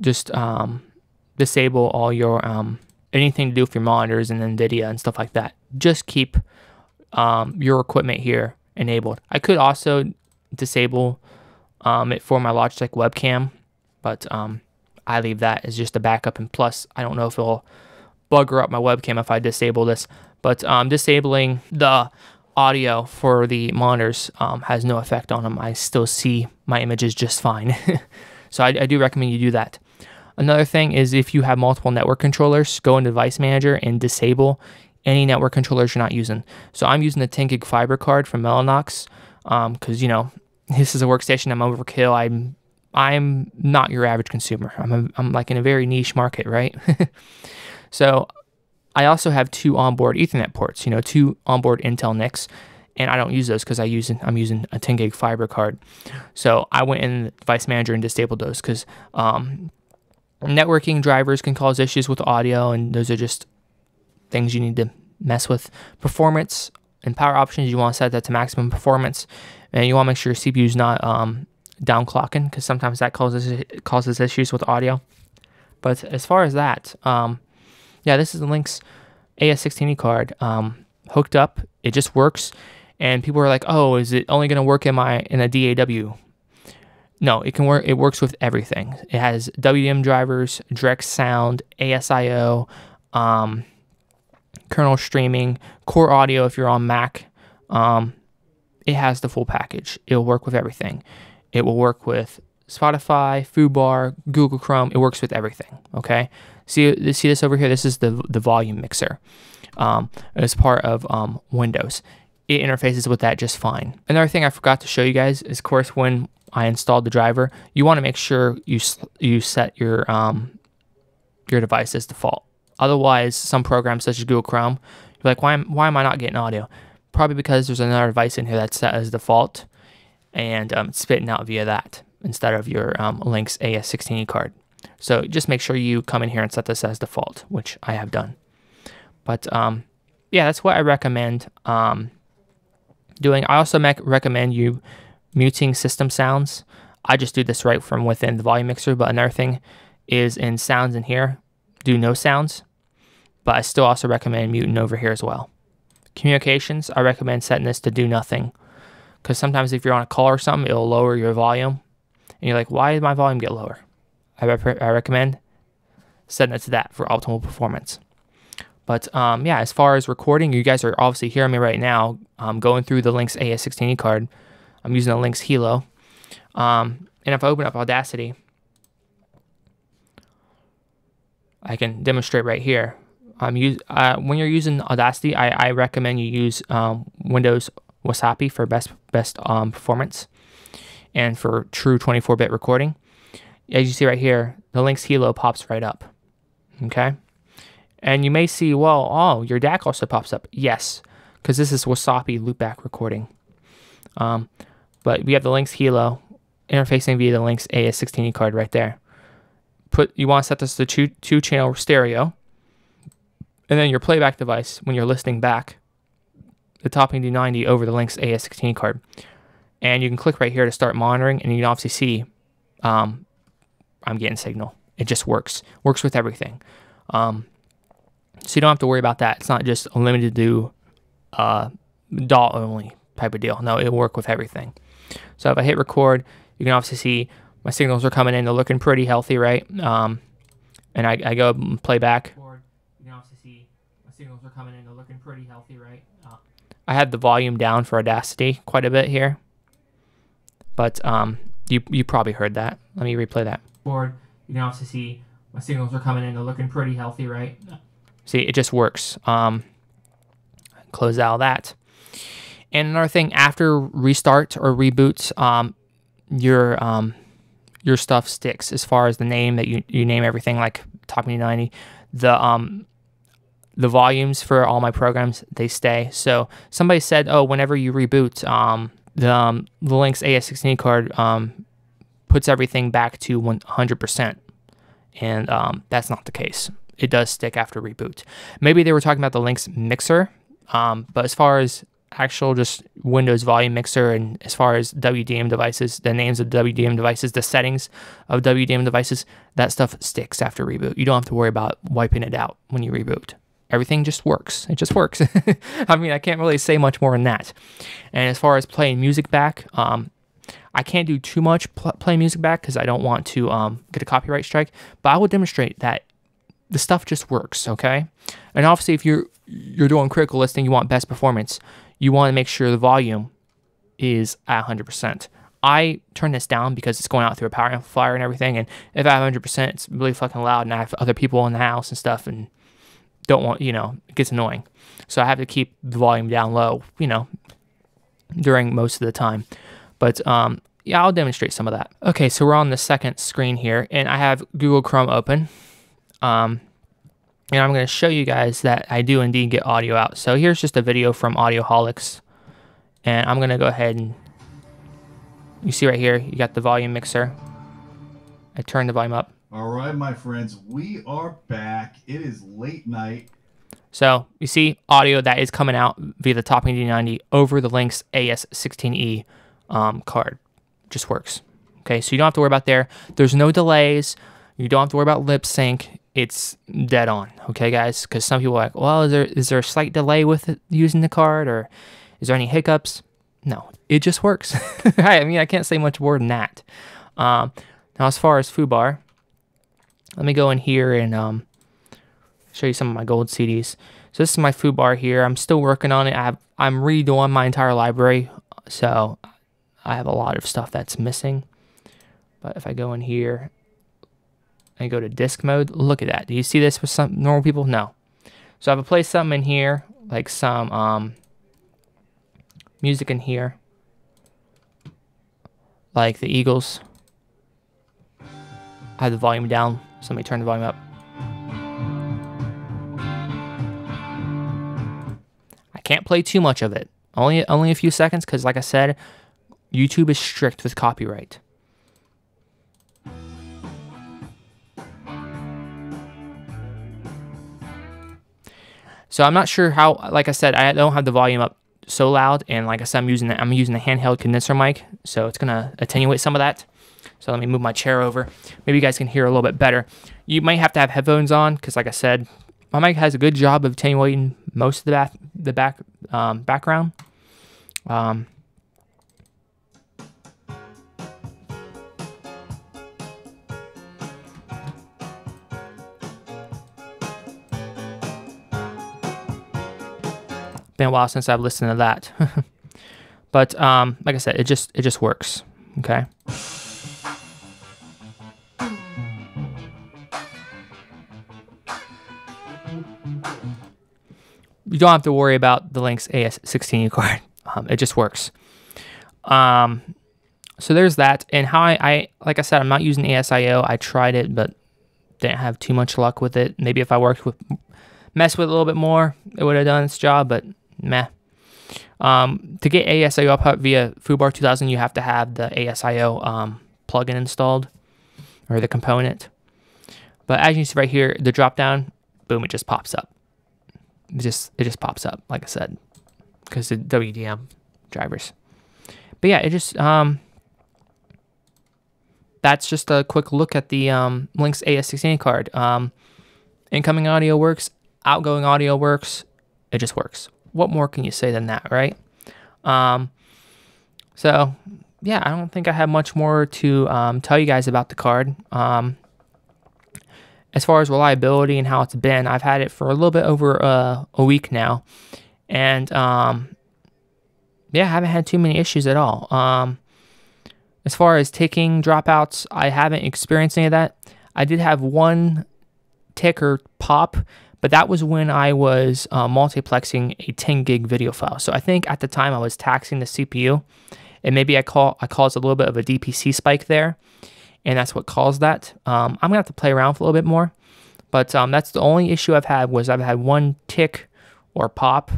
just um, disable all your um, anything to do with your monitors and NVIDIA and stuff like that. Just keep um, your equipment here enabled. I could also disable it for my Logitech webcam, but I leave that as just a backup. And plus, I don't know if it'll bugger up my webcam if I disable this. But um, disabling the audio for the monitors um, has no effect on them. I still see my images just fine. [LAUGHS] so I, I, do recommend you do that. Another thing is if you have multiple network controllers, go into Device Manager and disable any network controllers you're not using. So I'm using the 10 gig fiber card from Mellanox because, um, you know, [LAUGHS] this is a workstation. I'm overkill. I'm I'm not your average consumer. I'm, a, I'm like in a very niche market, right? [LAUGHS] So I also have two onboard Ethernet ports, you know, two onboard Intel NICs, and I don't use those because I use I'm using a 10 gig fiber card. So I went in the device manager and disabled those because um, networking drivers can cause issues with audio, and those are just things you need to mess with. Performance and power options, you want to set that to maximum performance, and you want to make sure your CPU is not um, downclocking because sometimes that causes causes issues with audio. But as far as that, um, yeah, this is the Lynx AES16E card um, hooked up. It just works. And people are like, oh, is it only going to work in my in a DAW? No, it can work. It works with everything. It has WDM drivers, direct sound, ASIO, um, kernel streaming, core audio if you're on Mac. Um, it has the full package. It'll work with everything. It will work with Spotify, FooBar, Google Chrome. It works with everything. Okay, See, see this over here? This is the, the volume mixer um, as part of um, Windows. It interfaces with that just fine. Another thing I forgot to show you guys is, of course, when I installed the driver, you want to make sure you you set your um, your device as default. Otherwise, some programs such as Google Chrome, you're like, why am, why am I not getting audio? Probably because there's another device in here that's set as default, and um, it's spitting out via that. Instead of your um, Lynx AES16E card. So just make sure you come in here and set this as default, which I have done. But um, yeah, that's what I recommend um, doing. I also recommend you muting system sounds. I just do this right from within the volume mixer, but another thing is in sounds in here, do no sounds, but I still also recommend muting over here as well. Communications, I recommend setting this to do nothing because sometimes if you're on a call or something, it'll lower your volume. And you're like, why did my volume get lower? I, rep- I recommend setting it to that for optimal performance. But um, yeah, as far as recording, you guys are obviously hearing me right now. I'm going through the Lynx AES16E card. I'm using the Lynx Hilo. Um, and if I open up Audacity, I can demonstrate right here. Um, use, uh, when you're using Audacity, I, I recommend you use um, Windows Wasapi for best best um, performance and for true 24-bit recording. As you see right here, the Lynx Hilo pops right up. Okay, and you may see, well, oh, your DAC also pops up. Yes, because this is Wasapi loopback recording. Um, but we have the Lynx Hilo interfacing via the Lynx AES16E card right there. Put you want to set this to two, two channel stereo, and then your playback device when you're listening back the Topping D90 over the Lynx AES16 card. And you can click right here to start monitoring, and you can obviously see um, I'm getting signal. It just works. Works with everything. Um, so you don't have to worry about that. It's not just a limited to uh, DAW only type of deal. No, it'll work with everything. So if I hit record, you can obviously see my signals are coming in. They're looking pretty healthy, right? Um, and I, I go play back. You can obviously see my signals are coming in. They're looking pretty healthy, right? Uh, I had the volume down for Audacity quite a bit here, but um, you you probably heard that. Let me replay that. Board, you can also see my signals are coming in. They're looking pretty healthy, right? See, it just works. Um, close out that. And another thing, after restart or reboot, um, your um, your stuff sticks as far as the name that you, you name everything like Topping D90. The um, the volumes for all my programs they stay. So somebody said, oh, whenever you reboot, um, the um, the Lynx AES16 card um, puts everything back to 100%, and um, that's not the case. It does stick after reboot. Maybe they were talking about the Lynx mixer, um, but as far as actual just Windows volume mixer and as far as WDM devices, the names of WDM devices, the settings of WDM devices, that stuff sticks after reboot. You don't have to worry about wiping it out when you reboot everything just works. It just works. [LAUGHS] I mean, I can't really say much more than that. And as far as playing music back, um, I can't do too much pl- playing music back because I don't want to um, get a copyright strike. But I will demonstrate that the stuff just works. Okay. And obviously, if you're you're doing critical listening, you want best performance. You want to make sure the volume is at 100%. I turn this down because it's going out through a power amplifier and everything. And if I have 100%, it's really fucking loud, and I have other people in the house and stuff, and don't want, you know, it gets annoying. So I have to keep the volume down low, you know, during most of the time. But um, yeah, I'll demonstrate some of that. Okay, so we're on the second screen here, and I have Google Chrome open. Um, and I'm going to show you guys that I do indeed get audio out. So here's just a video from Audioholics. And I'm going to go ahead and you see right here, you got the volume mixer. I turn the volume up. All right, my friends, we are back. It is late night. So you see audio that is coming out via the Topping D90 over the Lynx AES16E um, card. Just works. Okay, so you don't have to worry about there. There's no delays. You don't have to worry about lip sync. It's dead on. Okay, guys, because some people are like, well, is there is there a slight delay with it, using the card, or is there any hiccups? No, it just works. [LAUGHS] I mean, I can't say much more than that. Um, now, as far as foobar, let me go in here and um, show you some of my gold CDs. So this is my foobar here. I'm still working on it. I I'm redoing my entire library, so I have a lot of stuff that's missing. But if I go in here and go to disc mode, look at that. Do you see this with some normal people? No. So I've placed something in here, like some um, music in here, like the Eagles. I have the volume down so let me turn the volume up. I can't play too much of it. Only only a few seconds because like I said, YouTube is strict with copyright. So I'm not sure how like I said, I don't have the volume up so loud and like I said I'm using the, I'm using the handheld condenser mic, so it's going to attenuate some of that. So let me move my chair over. Maybe you guys can hear a little bit better. You might have to have headphones on because, like I said, my mic has a good job of attenuating most of the back the back um, background. Um, been a while since I've listened to that. [LAUGHS] but um, like I said, it just it just works. Okay. You don't have to worry about the Lynx AES16 card. [LAUGHS] Um, it just works. Um, so there's that. And how I, I, like I said, I'm not using ASIO. I tried it, but didn't have too much luck with it. Maybe if I worked with, mess with it a little bit more, it would have done its job. But meh. Um, to get ASIO up via FooBar 2000, you have to have the ASIO um, plugin installed or the component. But as you see right here, the drop down, boom, it just pops up. It just it just pops up, like I said, because the WDM drivers. But yeah, it just um, that's just a quick look at the um, Lynx AES16 card. Um, incoming audio works, outgoing audio works. It just works what more can you say than that, right? Um, so yeah, I don't think I have much more to um, tell you guys about the card. Um, as far as reliability and how it's been, I've had it for a little bit over uh, a week now, and um, yeah, I haven't had too many issues at all. Um, as far as ticking dropouts, I haven't experienced any of that. I did have one ticker pop but that was when I was uh, multiplexing a 10 gig video file. So I think at the time I was taxing the CPU, and maybe I call I caused a little bit of a DPC spike there, and that's what caused that. Um, I'm gonna have to play around for a little bit more, but um, that's the only issue I've had was I've had one tick or pop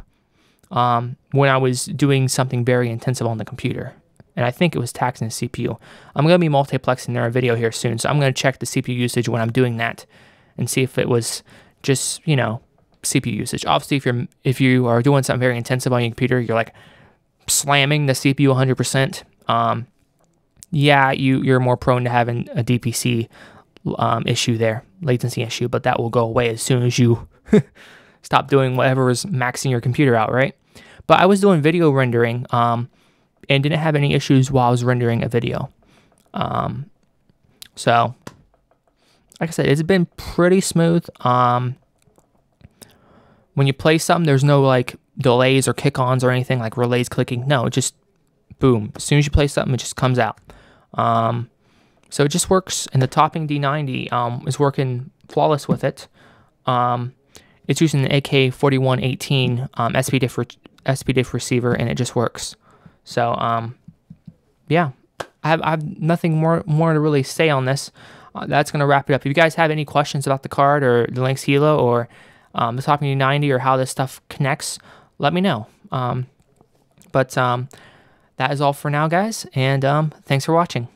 um, when I was doing something very intensive on the computer. And I think it was taxing the CPU. I'm to be multiplexing our video here soon, so I'm to check the CPU usage when I'm doing that and see if it was just you know CPU usage. Obviously, if you're if you are doing something very intensive on your computer, you're like slamming the CPU 100%. Um, yeah, you you're more prone to having a DPC um, issue there, latency issue, but that will go away as soon as you [LAUGHS] stop doing whatever is maxing your computer out, right? But I was doing video rendering um, and didn't have any issues while I was rendering a video. Um, so like I said, it's been pretty smooth. Um, when you play something, there's no like delays or kick-ons or anything like relays clicking. No, just boom. As soon as you play something, it just comes out. Um, so it just works. And the topping D90 um, is working flawless with it. Um, it's using the AK4118 um, SPDIF, re- SPDIF receiver, and it just works. So um, yeah, I have, I have nothing more more to really say on this uh, that's going to wrap it up. If you guys have any questions about the card or the Lynx Hilo or um, the Topping D90 or how this stuff connects, let me know. Um, but um, that is all for now, guys, and um, thanks for watching.